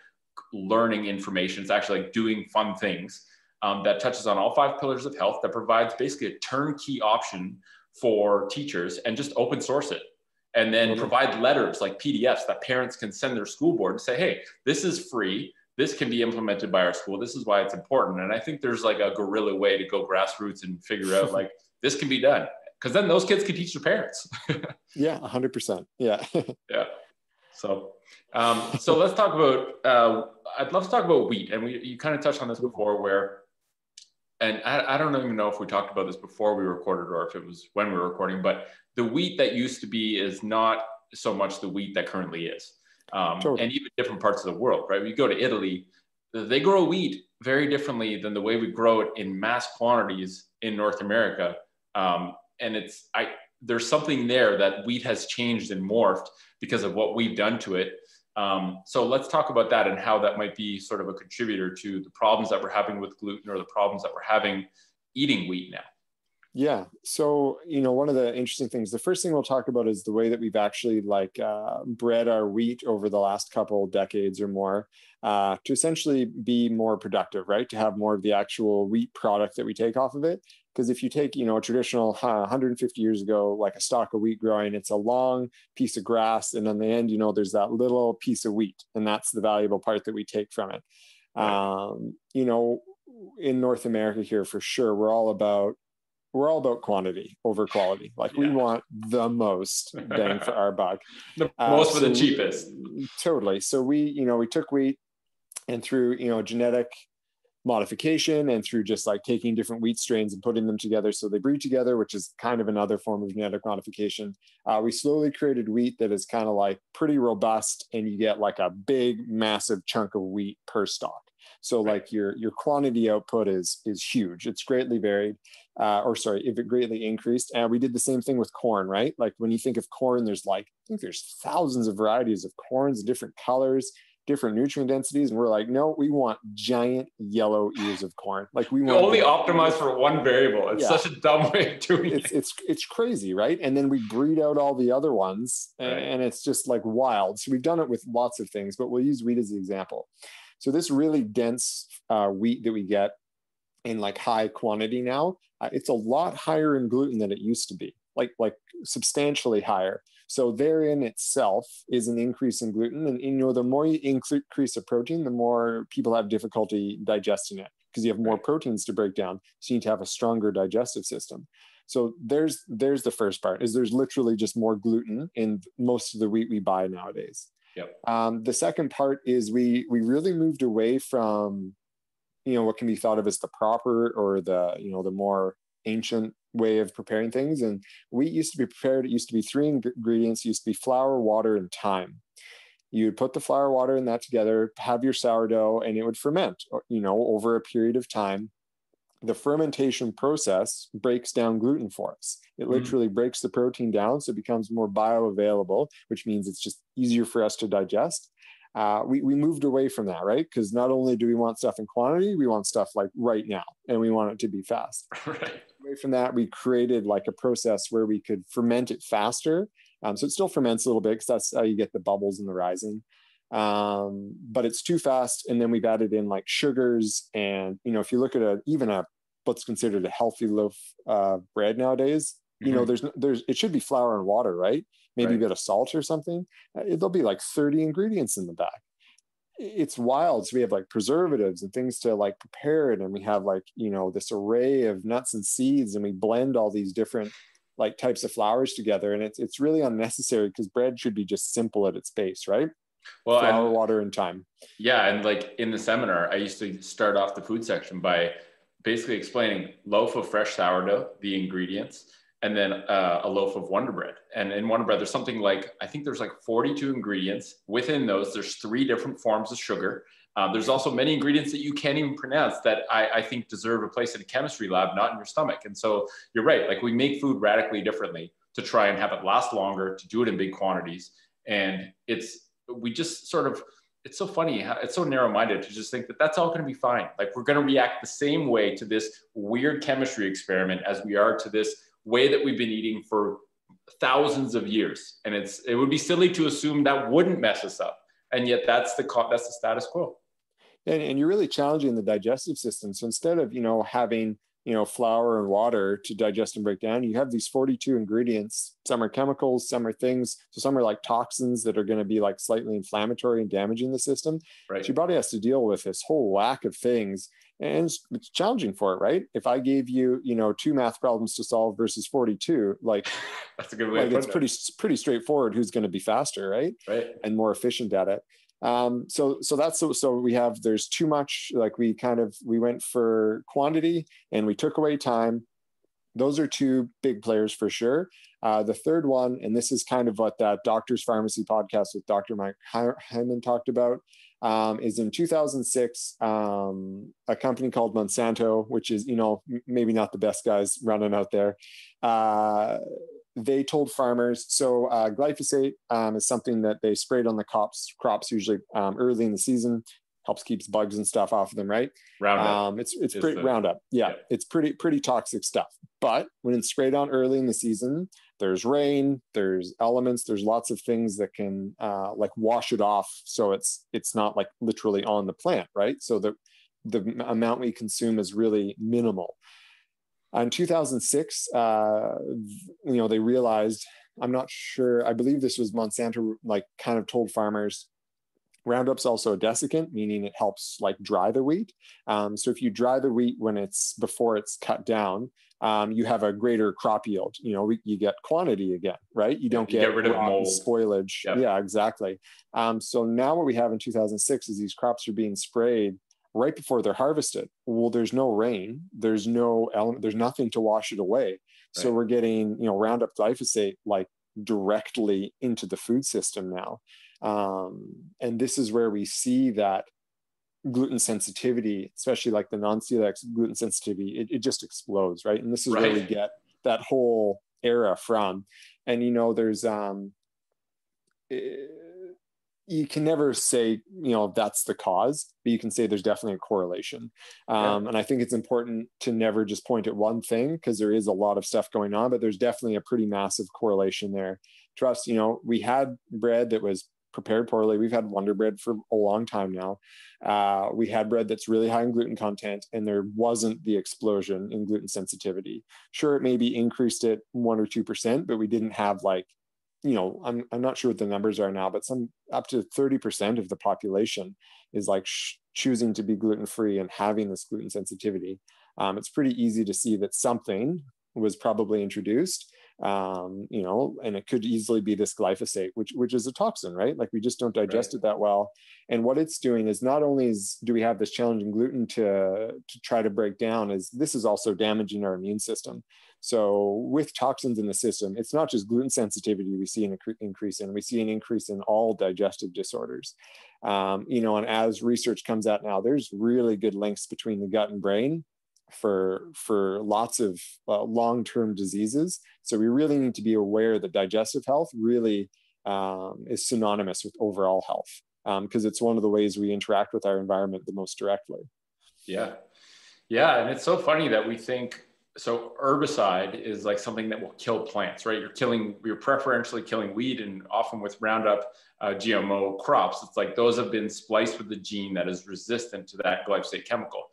learning information it's actually like doing fun things um, that touches on all five pillars of health that provides basically a turnkey option for teachers and just open source it and then mm-hmm. provide letters like pdfs that parents can send their school board and say hey this is free this can be implemented by our school. This is why it's important. And I think there's like a guerrilla way to go grassroots and figure out like this can be done because then those kids can teach their parents. yeah, hundred percent. Yeah. yeah. So, um, so let's talk about. Uh, I'd love to talk about wheat, and we you kind of touched on this before, where, and I, I don't even know if we talked about this before we recorded or if it was when we were recording, but the wheat that used to be is not so much the wheat that currently is um, sure. and even different parts of the world, right? We go to Italy, they grow wheat very differently than the way we grow it in mass quantities in North America. Um, and it's, I, there's something there that wheat has changed and morphed because of what we've done to it. Um, so let's talk about that and how that might be sort of a contributor to the problems that we're having with gluten or the problems that we're having eating wheat now? Yeah. So, you know, one of the interesting things, the first thing we'll talk about is the way that we've actually like uh, bred our wheat over the last couple decades or more uh, to essentially be more productive, right? To have more of the actual wheat product that we take off of it. Because if you take, you know, a traditional uh, 150 years ago, like a stalk of wheat growing, it's a long piece of grass. And on the end, you know, there's that little piece of wheat. And that's the valuable part that we take from it. Um, you know, in North America here, for sure, we're all about we're all about quantity over quality. Like yeah. we want the most bang for our buck. the uh, most for the cheapest. We, totally. So we, you know, we took wheat and through, you know, genetic modification and through just like taking different wheat strains and putting them together so they breed together, which is kind of another form of genetic modification. Uh, we slowly created wheat that is kind of like pretty robust and you get like a big, massive chunk of wheat per stalk. So like your your quantity output is is huge. It's greatly varied, uh, or sorry, if it greatly increased. And we did the same thing with corn, right? Like when you think of corn, there's like I think there's thousands of varieties of corns, different colors, different nutrient densities, and we're like, no, we want giant yellow ears of corn. Like we want only optimize for one variable. It's yeah. such a dumb way of doing it's, it. It's it's crazy, right? And then we breed out all the other ones, right. and it's just like wild. So we've done it with lots of things, but we'll use wheat as the example. So this really dense uh, wheat that we get in like high quantity now, uh, it's a lot higher in gluten than it used to be, like like substantially higher. So therein itself is an increase in gluten, and you know the more you increase the protein, the more people have difficulty digesting it because you have more proteins to break down. So you need to have a stronger digestive system. So there's there's the first part is there's literally just more gluten in most of the wheat we buy nowadays. Yep. Um, the second part is we we really moved away from, you know, what can be thought of as the proper or the you know the more ancient way of preparing things. And wheat used to be prepared. It used to be three ingredients. It used to be flour, water, and time. You would put the flour, water, and that together, have your sourdough, and it would ferment. You know, over a period of time the fermentation process breaks down gluten for us. It mm-hmm. literally mm. breaks the protein down so it becomes more bioavailable, which means it's just easier for us to digest. Uh, we, we moved away from that, right? Because not only do we want stuff in quantity, we want stuff like right now, and we want it to be fast. Right. Away from that, we created like a process where we could ferment it faster. Um, so it still ferments a little bit because that's how you get the bubbles and the rising um, but it's too fast. And then we've added in like sugars, and you know, if you look at a even a what's considered a healthy loaf of bread nowadays, you know, mm-hmm. there's there's it should be flour and water, right? Maybe right. a bit of salt or something. Uh, there'll be like 30 ingredients in the back. It's wild. So we have like preservatives and things to like prepare it, and we have like you know this array of nuts and seeds, and we blend all these different like types of flours together, and it's it's really unnecessary because bread should be just simple at its base, right? well flour and, water and time yeah and like in the seminar i used to start off the food section by basically explaining loaf of fresh sourdough the ingredients and then uh, a loaf of wonder bread and in wonder bread there's something like i think there's like 42 ingredients within those there's three different forms of sugar um, there's also many ingredients that you can't even pronounce that I, I, think deserve a place in a chemistry lab, not in your stomach. And so you're right. Like we make food radically differently to try and have it last longer, to do it in big quantities. And it's we just sort of it's so funny it's so narrow-minded to just think that that's all going to be fine like we're going to react the same way to this weird chemistry experiment as we are to this way that we've been eating for thousands of years. And it's it would be silly to assume that wouldn't mess us up. And yet that's the that's the status quo. And, and you're really challenging the digestive system. So instead of you know having you know flour and water to digest and break down you have these 42 ingredients. Some are chemicals some are things. So some are like toxins that are going to be like slightly inflammatory and damaging the system. Right. so your body has to deal with this whole lack of things and it's, it's challenging for it right? If i gave you you know two math problems to solve versus 42 like that's a good way like it's pretty pretty straightforward who's going to be faster right? Right. And more efficient at it. Um, so so that's so, so we have there's too much like we kind of we went for quantity and we took away time. Those are two big players for sure. Uh, the third one and this is kind of what that Doctor's Farmacy podcast with dr mike hyman talked about um, is in 2006 um, a company called monsanto which is you know maybe not the best guys running out there uh, they told farmers so uh, glyphosate um, is something that they sprayed on the crops crops usually um, early in the season helps keeps bugs and stuff off of them, right? Roundup. Um, it's it's pretty the, Roundup. Yeah, yeah, it's pretty pretty toxic stuff. But when it's sprayed on early in the season, there's rain, there's elements, there's lots of things that can uh, like wash it off, so it's it's not like literally on the plant, right? So the the amount we consume is really minimal. In 2006, uh, you know, they realized. I'm not sure. I believe this was Monsanto, like, kind of told farmers Roundup's also a desiccant, meaning it helps like dry the wheat. Um, so if you dry the wheat when it's before it's cut down, um, you have a greater crop yield. You know, you get quantity again, right? You don't you get, get rid of mold spoilage. Yep. Yeah, exactly. Um, so now what we have in 2006 is these crops are being sprayed right before they're harvested. Well, there's no rain, there's no element, there's nothing to wash it away. Right. So we're getting, you know, Roundup glyphosate like directly into the food system now. Um, and this is where we see that gluten sensitivity, especially like the non-celiac gluten sensitivity, it, it just explodes, right? And this is right. where we get that whole era from. And you know, there's um, it, eh, you can never say you know that's the cause but you can say there's definitely a correlation um, yeah. and i think it's important to never just point at one thing because there is a lot of stuff going on but there's definitely a pretty massive correlation there trust you know we had bread that was prepared poorly. We've had Wonder Bread for a long time now. Uh, we had bread that's really high in gluten content, and there wasn't the explosion in gluten sensitivity. Sure, it maybe increased it one or two percent, but we didn't have like, you know, I'm I'm not sure what the numbers are now, but some up to thirty percent of the population is like sh- choosing to be gluten free and having this gluten sensitivity. Um, it's pretty easy to see that something was probably introduced um, you know, and it could easily be this glyphosate, which which is a toxin, right? Like we just don't digest right. it that well. And what it's doing is not only is do we have this challenge in gluten to to try to break down, is this is also damaging our immune system. So with toxins in the system, it's not just gluten sensitivity we see an increase in, we see an increase in all digestive disorders. Um, you know, and as research comes out now, there's really good links between the gut and brain for for lots of uh, long-term diseases. So we really need to be aware that digestive health really um, is synonymous with overall health because um, it's one of the ways we interact with our environment the most directly. Yeah, yeah, and it's so funny that we think so. Herbicide is like something that will kill plants, right? You're killing, you're preferentially killing weed, and often with Roundup uh, GMO crops, it's like those have been spliced with the gene that is resistant to that glyphosate chemical.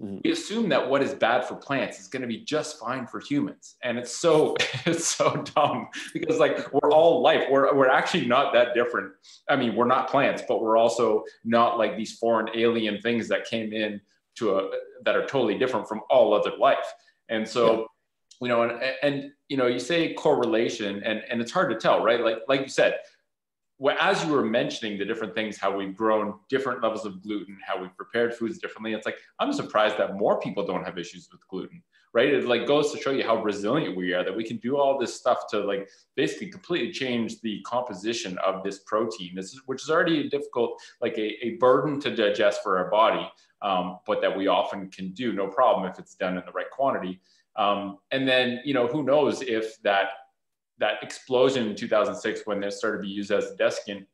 Mm-hmm. We assume that what is bad for plants is going to be just fine for humans, and it's so it's so dumb because like we're all life. We're we're actually not that different. I mean, we're not plants, but we're also not like these foreign alien things that came in to a that are totally different from all other life. And so, yeah. you know, and and you know, you say correlation, and and it's hard to tell, right? Like like you said, well, as you were mentioning the different things, how we've grown different levels of gluten, how we've prepared foods differently, it's like I'm surprised that more people don't have issues with gluten, right? It like goes to show you how resilient we are that we can do all this stuff to like basically completely change the composition of this protein. This is which is already a difficult, like a, a burden to digest for our body, um, but that we often can do no problem if it's done in the right quantity. Um, and then you know who knows if that that explosion in 2006 when they started to be used as a desiccant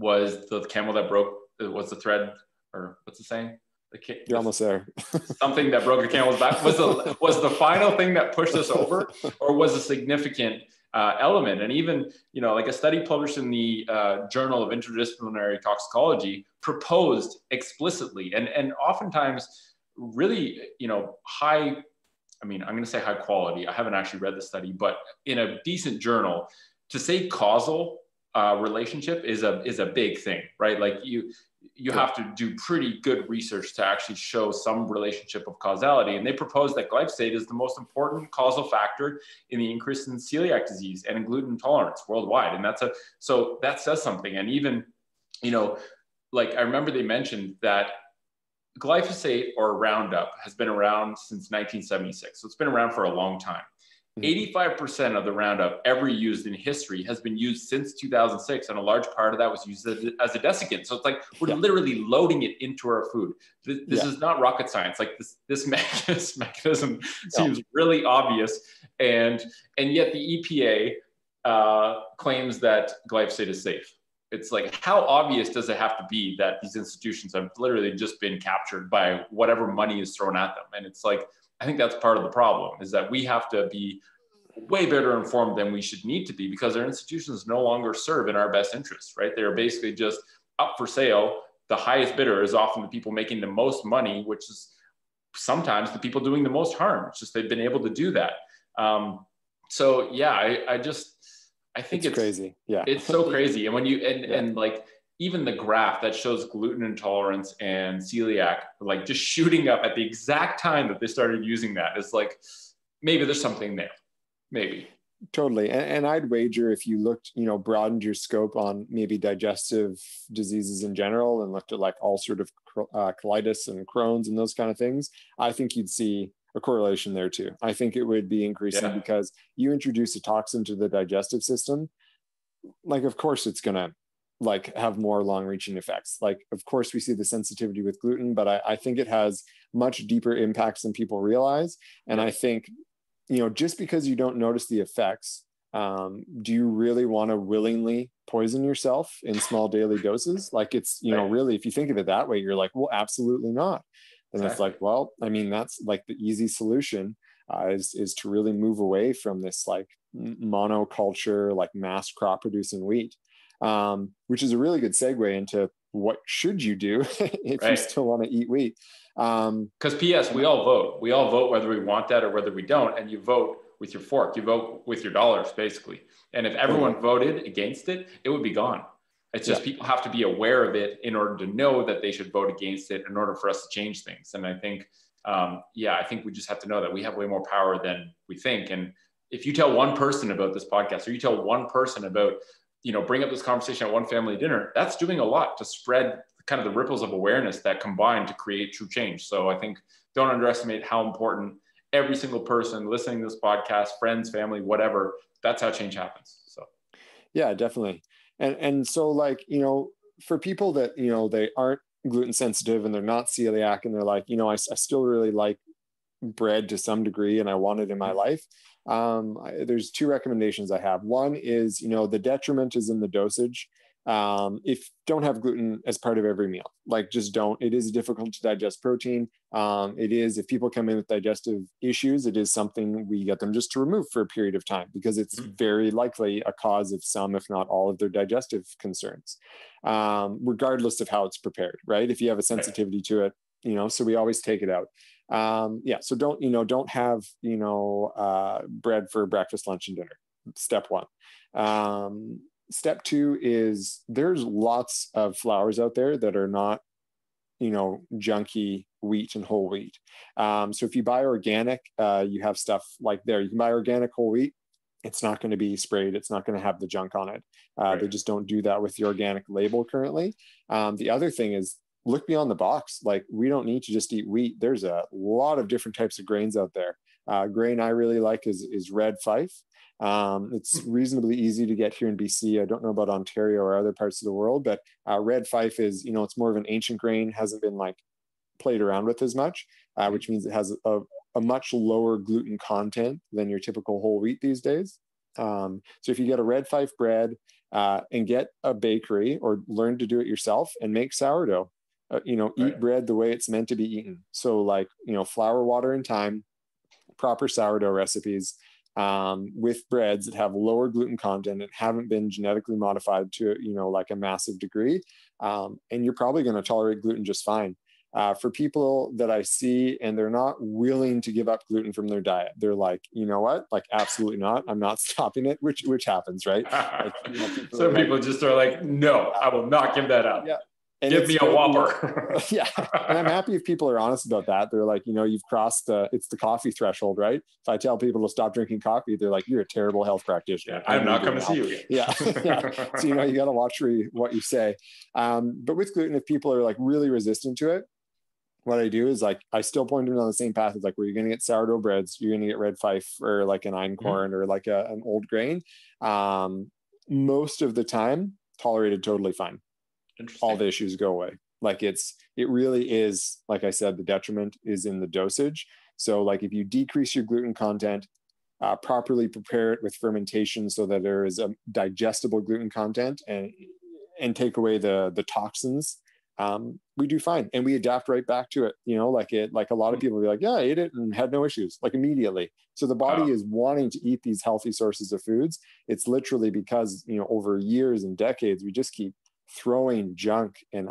was the camel that broke was the thread or what's the saying the You're almost there. something that broke the camel's back was the was the final thing that pushed us over, or was a significant uh, element. And even you know, like a study published in the uh, Journal of Interdisciplinary Toxicology proposed explicitly, and and oftentimes really you know high I mean, I'm going to say high quality. I haven't actually read the study, but in a decent journal, to say causal uh, relationship is a is a big thing, right? Like you you have to do pretty good research to actually show some relationship of causality. And they propose that glyphosate is the most important causal factor in the increase in celiac disease and in gluten intolerance worldwide. And that's a so that says something. And even, you know, like I remember they mentioned that glyphosate or Roundup has been around since 1976. So it's been around for a long time. 85% mm-hmm. of the Roundup ever used in history has been used since 2006, and a large part of that was used as a, as a desiccant. So it's like we're yeah. literally loading it into our food. This, this yeah. is not rocket science. Like this, this, mechanism seems really obvious, and and yet the EPA uh, claims that glyphosate is safe. It's like how obvious does it have to be that these institutions have literally just been captured by whatever money is thrown at them? And it's like i think that's part of the problem is that we have to be way better informed than we should need to be because our institutions no longer serve in our best interests right? They're basically just up for sale. The highest bidder is often the people making the most money which is sometimes the people doing the most harm. It's just they've been able to do that. Um, so yeah I, I just I think it's, it's, crazy. Yeah. It's so crazy. And when you and yeah. and like even the graph that shows gluten intolerance and celiac like just shooting up at the exact time that they started using that is like maybe there's something there. Maybe. Totally. And, and I'd wager if you looked, you know, broadened your scope on maybe digestive diseases in general and looked at like ulcerative uh, colitis and Crohn's and those kind of things, I think you'd see a correlation there too. I think it would be increasing yeah. because you introduce a toxin to the digestive system, like of course it's gonna like have more long-reaching effects. Like of course we see the sensitivity with gluten, but I, I think it has much deeper impacts than people realize. And I think, you know, just because you don't notice the effects, um, do you really want to willingly poison yourself in small daily doses? Like it's, you know, really, if you think of it that way, you're like, well, absolutely not and exactly. it's like well i mean that's like the easy solution uh, is is to really move away from this like monoculture like mass crop producing wheat um, which is a really good segue into what should you do if right. you still want to eat wheat because um, ps we all vote. We all vote whether we want that or whether we don't and you vote with your fork. You vote with your dollars basically. And if everyone voted against it it would be gone it's just yeah. people have to be aware of it in order to know that they should vote against it in order for us to change things. And I think, um, yeah, I think we just have to know that we have way more power than we think. And if you tell one person about this podcast, or you tell one person about, you know, bring up this conversation at one family dinner, that's doing a lot to spread kind of the ripples of awareness that combine to create true change. So I think don't underestimate how important every single person listening to this podcast, friends, family, whatever, that's how change happens. So, yeah, definitely and and so like you know for people that you know they aren't gluten sensitive and they're not celiac and they're like you know I, I still really like bread to some degree and i want it in my life um, I, there's two recommendations i have. One is you know the detriment is in the dosage um, if don't have gluten as part of every meal like just don't. It is difficult to digest protein. Um, it is if people come in with digestive issues it is something we get them just to remove for a period of time because it's mm-hmm. very likely a cause of some if not all of their digestive concerns um, regardless of how it's prepared right? If you have a sensitivity to it you know so we always take it out. Um, yeah so don't you know don't have you know uh, bread for breakfast lunch and dinner. Step one. Um, step two is there's lots of flours out there that are not you know junky wheat and whole wheat. Um, so if you buy organic uh, you have stuff like there you can buy organic whole wheat. It's not going to be sprayed it's not going to have the junk on it. Uh, right. they just don't do that with the organic label currently. Um, the other thing is look beyond the box. Like we don't need to just eat wheat. There's a lot of different types of grains out there uh, grain i really like is, is red fife um, it's reasonably easy to get here in BC. I don't know about Ontario or other parts of the world, but uh, red fife is, you know, it's more of an ancient grain, hasn't been like played around with as much, uh, which means it has a, a, much lower gluten content than your typical whole wheat these days. Um, so if you get a red fife bread uh, and get a bakery or learn to do it yourself and make sourdough, uh, you know, eat right. bread the way it's meant to be eaten. So like, you know, flour, water, and time, proper sourdough recipes um, with breads that have lower gluten content and haven't been genetically modified to you know like a massive degree um, and you're probably going to tolerate gluten just fine. Uh, for people that i see and they're not willing to give up gluten from their diet they're like you know what? Like absolutely not. I'm not stopping it which which happens right? Like, you know, people some people like, just are like no i will not give that up. Yeah and Give me a Whopper. yeah. And I'm happy if people are honest about that. They're like, you know, you've crossed the, it's the coffee threshold, right? If I tell people to stop drinking coffee, they're like, you're a terrible health practitioner. Yeah, I'm not coming to see you again. yeah. yeah. So, you know, you got to watch what you say. Um, but with gluten, if people are like really resistant to it, what I do is like, I still point them on the same path. It's like, where you're going to get sourdough breads, you're going to get red fife or like an einkorn mm-hmm. or like a, an old grain. Um, most of the time, tolerated totally fine all the issues go away like it's it really is like i said the detriment is in the dosage so like if you decrease your gluten content uh, properly prepare it with fermentation so that there is a digestible gluten content and and take away the the toxins, um, we do fine and we adapt right back to it. You know, like it, like a lot of hmm. people be like, yeah, I ate it and had no issues, like immediately. So the body wow. is wanting to eat these healthy sources of foods. It's literally because, you know, over years and decades, we just keep throwing junk and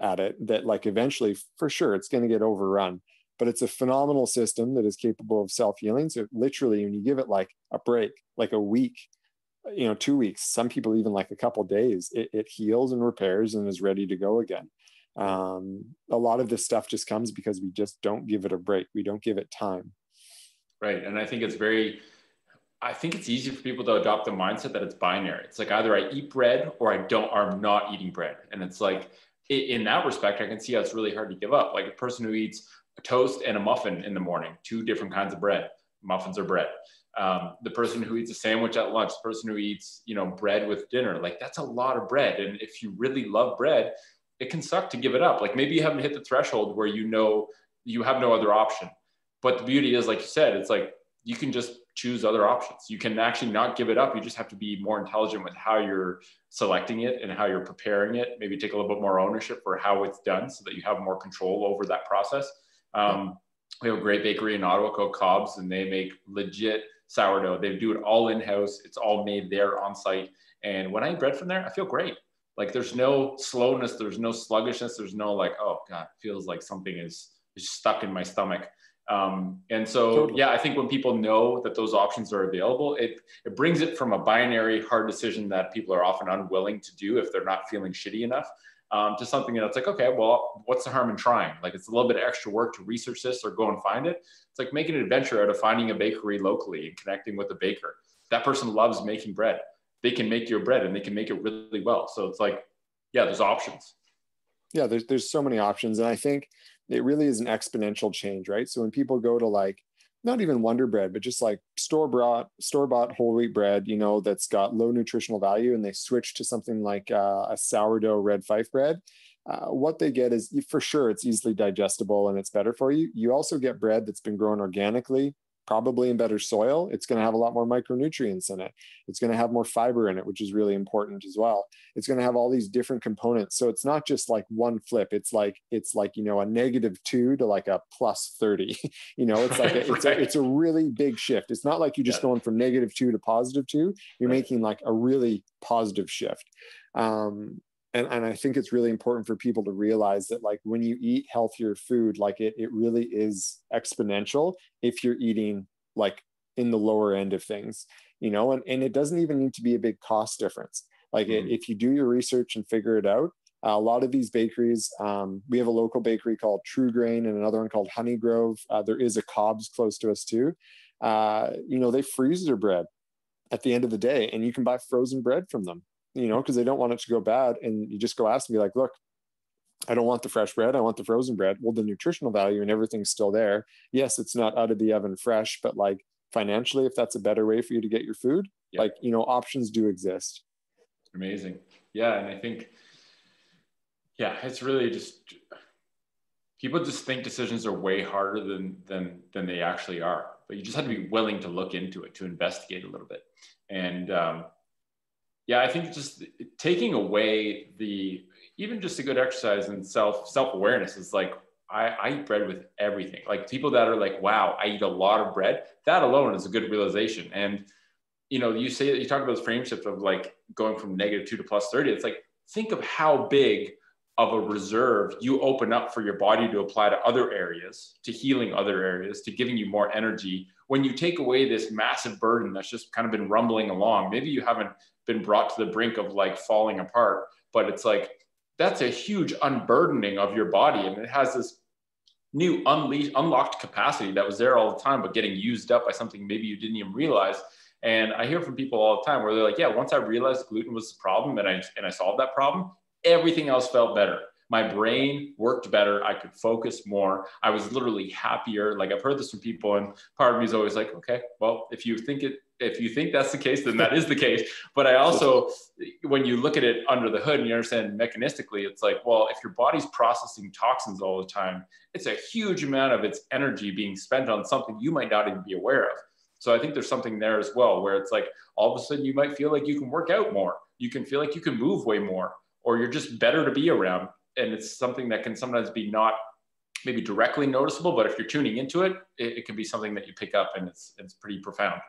at it that like eventually for sure it's going to get overrun. But it's a phenomenal system that is capable of self-healing. So literally when you give it like a break like a week you know two weeks some people even like a couple days it, it heals and repairs and is ready to go again. Um, a lot of this stuff just comes because we just don't give it a break. We don't give it time. Right. And i think it's very i think it's easy for people to adopt the mindset that it's binary. It's like either i eat bread or i don't or i'm not eating bread. And it's like in that respect i can see how it's really hard to give up. Like a person who eats a toast and a muffin in the morning two different kinds of bread muffins are bread. Um, the person who eats a sandwich at lunch the person who eats you know bread with dinner like that's a lot of bread. And if you really love bread it can suck to give it up. Like maybe you haven't hit the threshold where you know you have no other option. But the beauty is, like you said, it's like you can just choose other options. You can actually not give it up. You just have to be more intelligent with how you're selecting it and how you're preparing it. Maybe take a little bit more ownership for how it's done so that you have more control over that process. Um, we have a great bakery in Ottawa called Cobb's, and they make legit sourdough. They do it all in house. It's all made there on site. And when I eat bread from there, I feel great. Like there's no slowness, there's no sluggishness, there's no like, oh God, feels like something is, is stuck in my stomach. Um, and so, totally. yeah, I think when people know that those options are available, it, it brings it from a binary hard decision that people are often unwilling to do if they're not feeling shitty enough um, to something that's like, okay, well, what's the harm in trying? Like it's a little bit of extra work to research this or go and find it. It's like making an adventure out of finding a bakery locally and connecting with a baker. That person loves making bread they can make your bread and they can make it really well. So it's like, yeah, there's options. Yeah, there's there's so many options, and I think it really is an exponential change, right? So when people go to like not even Wonder Bread, but just like store bought store bought whole wheat bread, you know, that's got low nutritional value, and they switch to something like uh, a sourdough red fife bread. Uh, what they get is for sure it's easily digestible and it's better for you. You also get bread that's been grown organically probably in better soil. It's going to have a lot more micronutrients in it. It's going to have more fiber in it, which is really important as well. It's going to have all these different components. So it's not just like one flip. It's like it's like you know a negative two to like a plus thirty. you know, it's like a, it's a it's a really big shift. It's not like you're just yeah. going from negative two to positive two. You're right. making like a really positive shift. Um, and, and i think it's really important for people to realize that like when you eat healthier food like it, it really is exponential if you're eating like in the lower end of things you know and, and it doesn't even need to be a big cost difference. Like mm-hmm. it, if you do your research and figure it out uh, a lot of these bakeries um, we have a local bakery called true grain and another one called honey grove. Uh, there is a cobb's close to us too. Uh, you know they freeze their bread at the end of the day and you can buy frozen bread from them you know, because they don't want it to go bad. And you just go ask me like, look, I don't want the fresh bread. I want the frozen bread. Well, the nutritional value and everything's still there. Yes, it's not out of the oven fresh, but like financially, if that's a better way for you to get your food, yep. like, you know, options do exist. Amazing. Yeah. And I think, yeah, it's really just people just think decisions are way harder than than than they actually are. But you just have to be willing to look into it, to investigate a little bit. And um, yeah, I think just taking away the even just a good exercise and self self awareness is like I, I eat bread with everything. Like people that are like, wow, I eat a lot of bread. That alone is a good realization. And you know, you say you talk about this frame shift of like going from negative two to plus 30. It's like, think of how big of a reserve you open up for your body to apply to other areas, to healing other areas, to giving you more energy. When you take away this massive burden that's just kind of been rumbling along, maybe you haven't been brought to the brink of like falling apart. But it's like that's a huge unburdening of your body, and it has this new unlocked capacity that was there all the time, but getting used up by something maybe you didn't even realize. And I hear from people all the time where they're like, "Yeah, once I realized gluten was the problem, and I and I solved that problem, everything else felt better." my brain worked better i could focus more i was literally happier like i've heard this from people and part of me is always like okay well if you think it if you think that's the case, then that is the case. But I also, when you look at it under the hood and you understand mechanistically, it's like, well, if your body's processing toxins all the time, it's a huge amount of its energy being spent on something you might not even be aware of. So I think there's something there as well, where it's like all of a sudden you might feel like you can work out more, you can feel like you can move way more. Or you're just better to be around. And it's something that can sometimes be not maybe directly noticeable, but if you're tuning into it, it, it can be something that you pick up and it's it's pretty profound.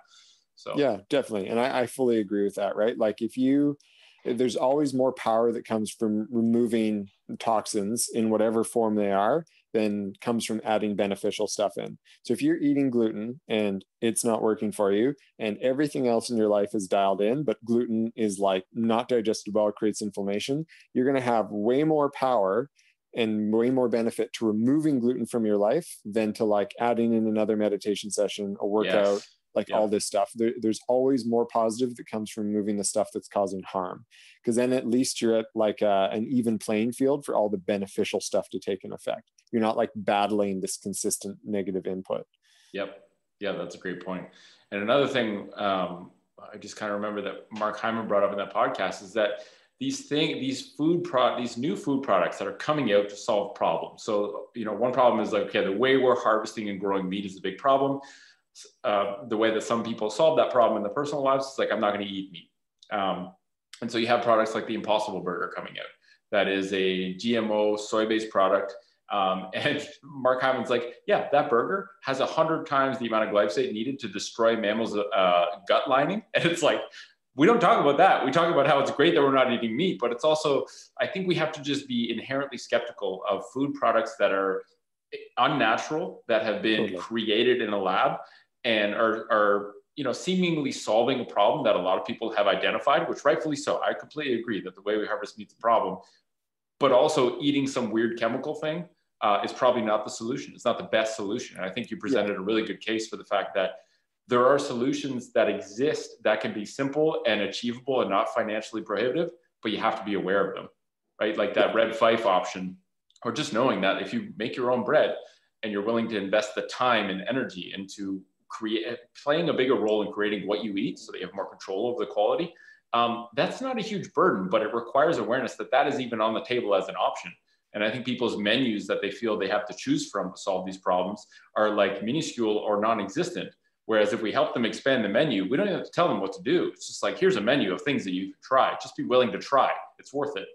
So yeah, definitely. And I, I fully agree with that, right? Like if you there's always more power that comes from removing toxins in whatever form they are than comes from adding beneficial stuff in. So if you're eating gluten and it's not working for you and everything else in your life is dialed in, but gluten is like not digested well, creates inflammation, you're going to have way more power and way more benefit to removing gluten from your life than to like adding in another meditation session, a workout, yes. like yeah. all this stuff. There, there's always more positive that comes from removing the stuff that's causing harm, because then at least you're at like a, uh, an even playing field for all the beneficial stuff to take in effect. You're not like battling this consistent negative input. Yep. Yeah, that's a great point. And another thing, um, I just kind of remember that Mark Hyman brought up in that podcast is that these thing these food pro these new food products that are coming out to solve problems so you know one problem is like okay the way we're harvesting and growing meat is a big problem uh, the way that some people solve that problem in their personal lives is like i'm not going to eat meat um, and so you have products like the impossible burger coming out that is a gmo soy-based product um, and Mark Hyman's like, yeah, that burger has a hundred times the amount of glyphosate needed to destroy mammals' uh, gut lining. And it's like, we don't talk about that. We talk about how it's great that we're not eating meat, but it's also, I think we have to just be inherently skeptical of food products that are unnatural, that have been totally. created in a lab and are, are, you know, seemingly solving a problem that a lot of people have identified, which rightfully so. I completely agree that the way we harvest meat's a problem, but also eating some weird chemical thing uh, is probably not the solution. It's not the best solution. And I think you presented yeah. a really good case for the fact that there are solutions that exist that can be simple and achievable and not financially prohibitive, but you have to be aware of them, right? Like that red fife option, or just knowing that if you make your own bread and you're willing to invest the time and energy into create playing a bigger role in creating what you eat so that you have more control over the quality, um, that's not a huge burden, but it requires awareness that that is even on the table as an option. And I think people's menus that they feel they have to choose from to solve these problems are like minuscule or non existent Whereas if we help them expand the menu, we don't have to tell them what to do. It's just like, here's a menu of things that you can try. Just be willing to try. It's worth it.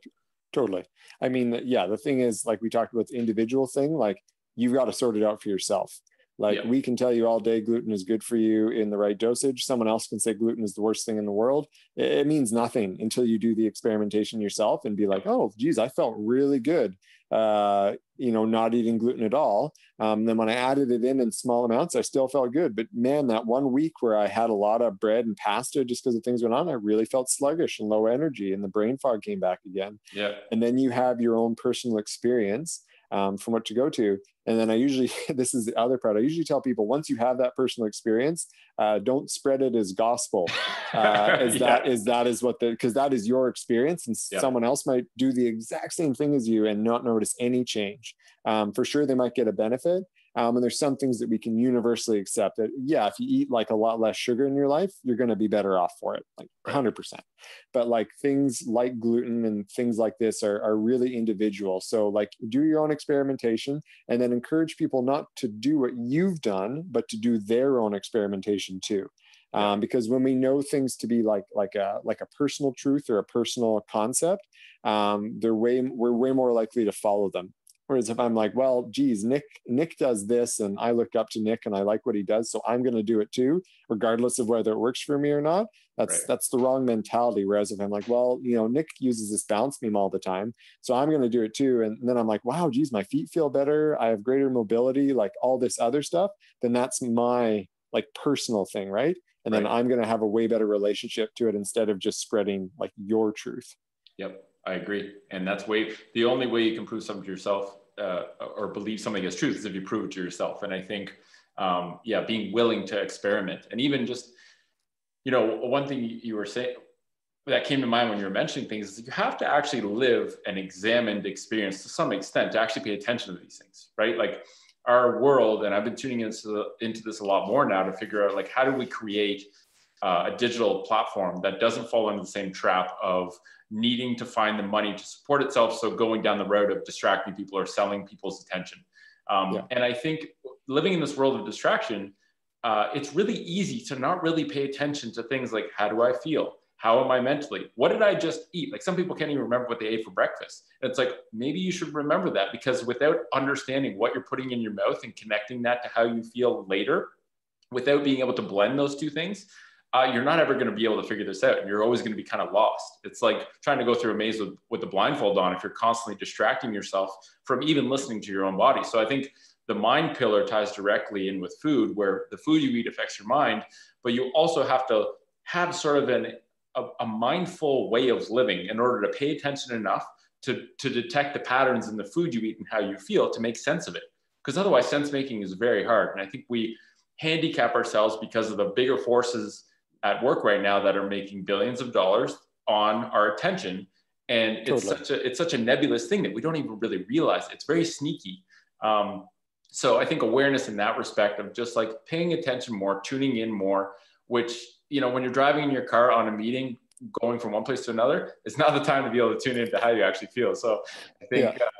Totally. I mean, yeah, the thing is, like we talked about the individual thing, like you've got to sort it out for yourself. Like we can tell you all day gluten is good for you in the right dosage. Someone else can say gluten is the worst thing in the world. It, means nothing until you do the experimentation yourself and be like, oh, geez, I felt really good uh, you know, not eating gluten at all. Um, then when I added it in in small amounts, I still felt good. But man, that one week where I had a lot of bread and pasta just because of things went on, I really felt sluggish and low energy, and the brain fog came back again. Yeah. And then you have your own personal experience um, from what to go to. And then I usually, this is the other part, I usually tell people once you have that personal experience, uh, don't spread it as gospel. Uh, as yeah. that is that is what the because that is your experience, and yeah. someone else might do the exact same thing as you and not notice any change. Um, for sure, they might get a benefit, um, and there's some things that we can universally accept that, yeah, if you eat like a lot less sugar in your life, you're going to be better off for it, like 100%. But like things like gluten and things like this are, are really individual. So, like, do your own experimentation and then encourage people not to do what you've done, but to do their own experimentation too. Um, because when we know things to be like like a like a personal truth or a personal concept, um, they're way we're way more likely to follow them. Whereas if I'm like, well, geez, Nick, Nick does this and I look up to Nick and I like what he does, so I'm going to do it too, regardless of whether it works for me or not. That's right. that's the wrong mentality. Whereas if I'm like, well, you know, Nick uses this bounce beam all the time, so I'm going to do it too, and then I'm like, wow, geez, my feet feel better. I have greater mobility, like all this other stuff. Then that's my like personal thing, right? And right. then I'm going to have a way better relationship to it instead of just spreading like your truth. Yep. I agree, and that's way the only way you can prove something to yourself uh, or believe something is truth is if you prove it to yourself. And I think, um, yeah, being willing to experiment and even just, you know, one thing you were saying that came to mind when you were mentioning things is you have to actually live an examined experience to some extent to actually pay attention to these things, right? Like our world, and I've been tuning into into this a lot more now to figure out like how do we create uh, a digital platform that doesn't fall into the same trap of needing to find the money to support itself. So going down the road of distracting people or selling people's attention. Um, yeah. And I think living in this world of distraction, uh, it's really easy to not really pay attention to things like how do I feel? How am I mentally? What did I just eat? Like some people can't even remember what they ate for breakfast. And it's like maybe you should remember that because without understanding what you're putting in your mouth and connecting that to how you feel later, without being able to blend those two things, uh, you're not ever going to be able to figure this out. You're always going to be kind of lost. It's like trying to go through a maze with, with the blindfold on if you're constantly distracting yourself from even listening to your own body. So I think the mind pillar ties directly in with food, where the food you eat affects your mind, but you also have to have sort of an, a, a mindful way of living in order to pay attention enough to, to detect the patterns in the food you eat and how you feel to make sense of it. Because otherwise, sense making is very hard. And I think we handicap ourselves because of the bigger forces at work right now that are making billions of dollars on our attention and it's totally. such a it's such a nebulous thing that we don't even really realize it's very sneaky um, so i think awareness in that respect of just like paying attention more tuning in more which you know when you're driving in your car on a meeting going from one place to another it's not the time to be able to tune into how you actually feel so i think yeah. uh,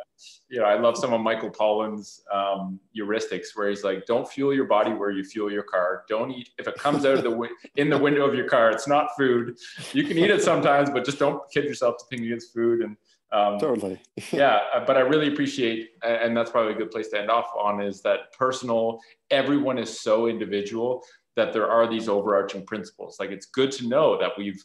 you know, I love some of Michael Pollan's um, heuristics where he's like, don't fuel your body where you fuel your car. Don't eat if it comes out of the wi- in the window of your car. It's not food. You can eat it sometimes, but just don't kid yourself to think it's food. And um, totally, yeah. Uh, but I really appreciate, and that's probably a good place to end off on, is that personal. Everyone is so individual that there are these overarching principles. Like it's good to know that we've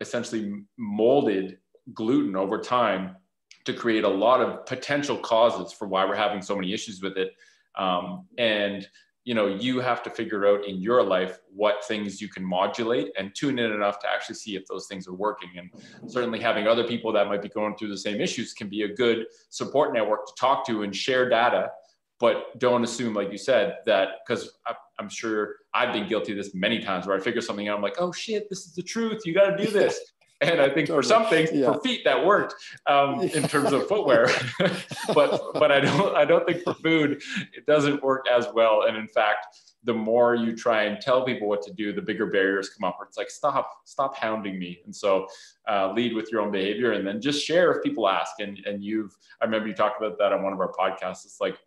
essentially molded gluten over time to create a lot of potential causes for why we're having so many issues with it. Um, and you know, you have to figure out in your life what things you can modulate and tune in enough to actually see if those things are working. And certainly having other people that might be going through the same issues can be a good support network to talk to and share data. But don't assume, like you said, that because I'm sure I've been guilty of this many times where I figure something out, I'm like, oh shit, this is the truth. You got to do this. and I think totally. for some things, yeah. for feet that worked um, in terms of footwear, but but I don't I don't think for food it doesn't work as well. And in fact, the more you try and tell people what to do, the bigger barriers come up. Where it's like stop stop hounding me. And so uh, lead with your own behavior, and then just share if people ask. And and you've I remember you talked about that on one of our podcasts. It's like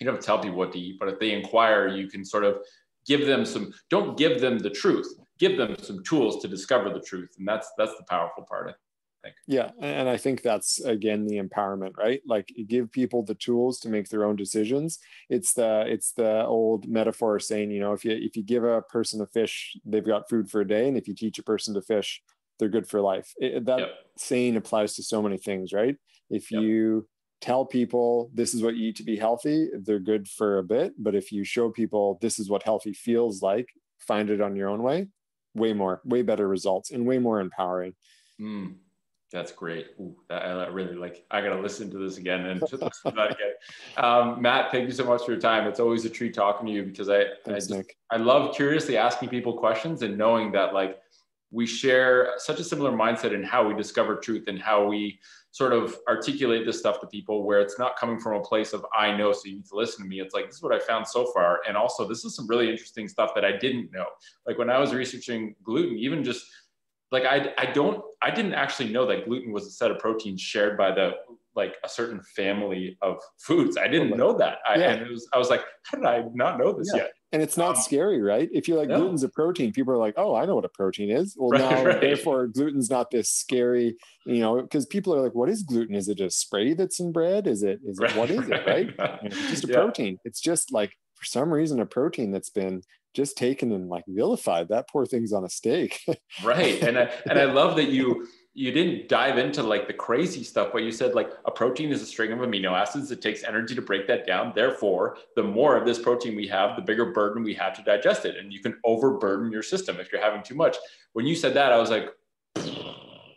you don't tell people what to eat, but if they inquire, you can sort of give them some. Don't give them the truth give them some tools to discover the truth and that's that's the powerful part I think. Yeah, and I think that's again the empowerment, right? Like give people the tools to make their own decisions. It's the it's the old metaphor saying, you know, if you if you give a person a fish, they've got food for a day, and if you teach a person to fish, they're good for life. It, that yep. saying applies to so many things, right? If yep. you tell people this is what you eat to be healthy, they're good for a bit, but if you show people this is what healthy feels like, find it on your own way, way more, way better results and way more empowering. Mm, that's great. Ooh, that, I really like, I got to listen to this again and listen to that again. Um, Matt, thank you so much for your time. It's always a treat talking to you because I, Thanks, I, just, I love curiously asking people questions and knowing that like we share such a similar mindset in how we discover truth and how we sort of articulate this stuff to people where it's not coming from a place of I know, so you need to listen to me. It's like this is what I found so far, and also this is some really interesting stuff that I didn't know. Like when I was researching gluten, even just like I I don't I didn't actually know that gluten was a set of proteins shared by the like a certain family of foods. I didn't know that. I, yeah. And it was, I was like, how did I not know this yeah. yet? And it's not um, scary, right? If you're like, no. gluten's a protein, people are like, oh, I know what a protein is. Well, right, now, right. therefore, gluten's not this scary, you know, because people are like, what is gluten? Is it a spray that's in bread? Is it, is it, what is it, right? it's just a yeah. protein. It's just like, for some reason, a protein that's been just taken and like vilified. That poor thing's on a stake. right. And I, and I love that you, you didn't dive into like the crazy stuff, but you said like a protein is a string of amino acids. It takes energy to break that down. Therefore, the more of this protein we have, the bigger burden we have to digest it. And you can overburden your system if you're having too much. When you said that, I was like,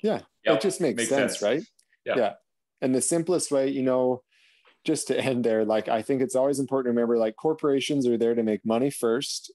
yeah, yep, it just makes, makes sense, sense, right? Yeah. yeah. And the simplest way, you know, just to end there, like I think it's always important to remember like corporations are there to make money first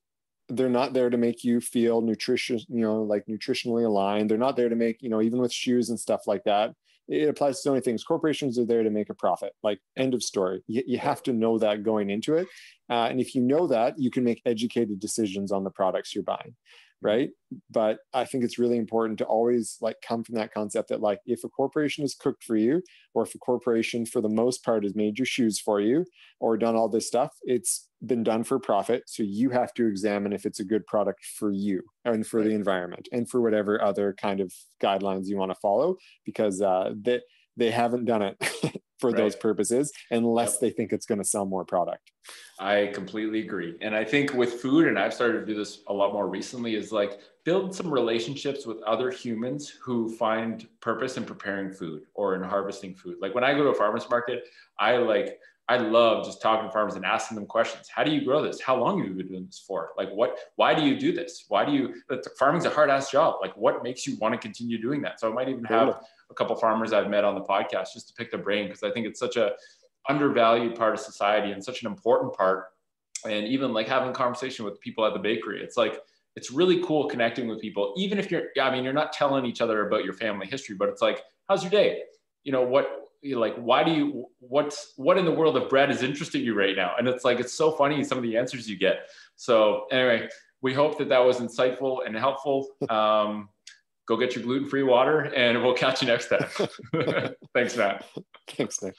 they're not there to make you feel nutritious, you know, like nutritionally aligned. They're not there to make, you know, even with shoes and stuff like that. It applies to so many things. Corporations are there to make a profit. Like end of story. You, you have to know that going into it, uh, and if you know that, you can make educated decisions on the products you're buying. Right? But i think it's really important to always like come from that concept that like if a corporation has cooked for you or if a corporation for the most part has made your shoes for you or done all this stuff it's been done for profit. So you have to examine if it's a good product for you and for the environment and for whatever other kind of guidelines you want to follow because uh, they, they haven't done it for right. those purposes unless yep. they think it's going to sell more product. I completely agree. And I think with food, and I've started to do this a lot more recently, is like build some relationships with other humans who find purpose in preparing food or in harvesting food. Like when I go to a farmer's market, I like, I love just talking to farmers and asking them questions. How do you grow this? How long have you been doing this for? Like, what, why do you do this? Why do you, farming's a hard ass job. Like, what makes you want to continue doing that? So I might even have a couple farmers I've met on the podcast just to pick their brain because I think it's such a undervalued part of society and such an important part. And even like having a conversation with people at the bakery, it's like it's really cool connecting with people, even if you're I mean you're not telling each other about your family history, but it's like, how's your day? You know what? like why do you what's what in the world of bread is interesting you right now and it's like it's so funny some of the answers you get so anyway we hope that that was insightful and helpful um, go get your gluten free water, and we'll catch you next time. Thanks, Matt. Thanks, Nick.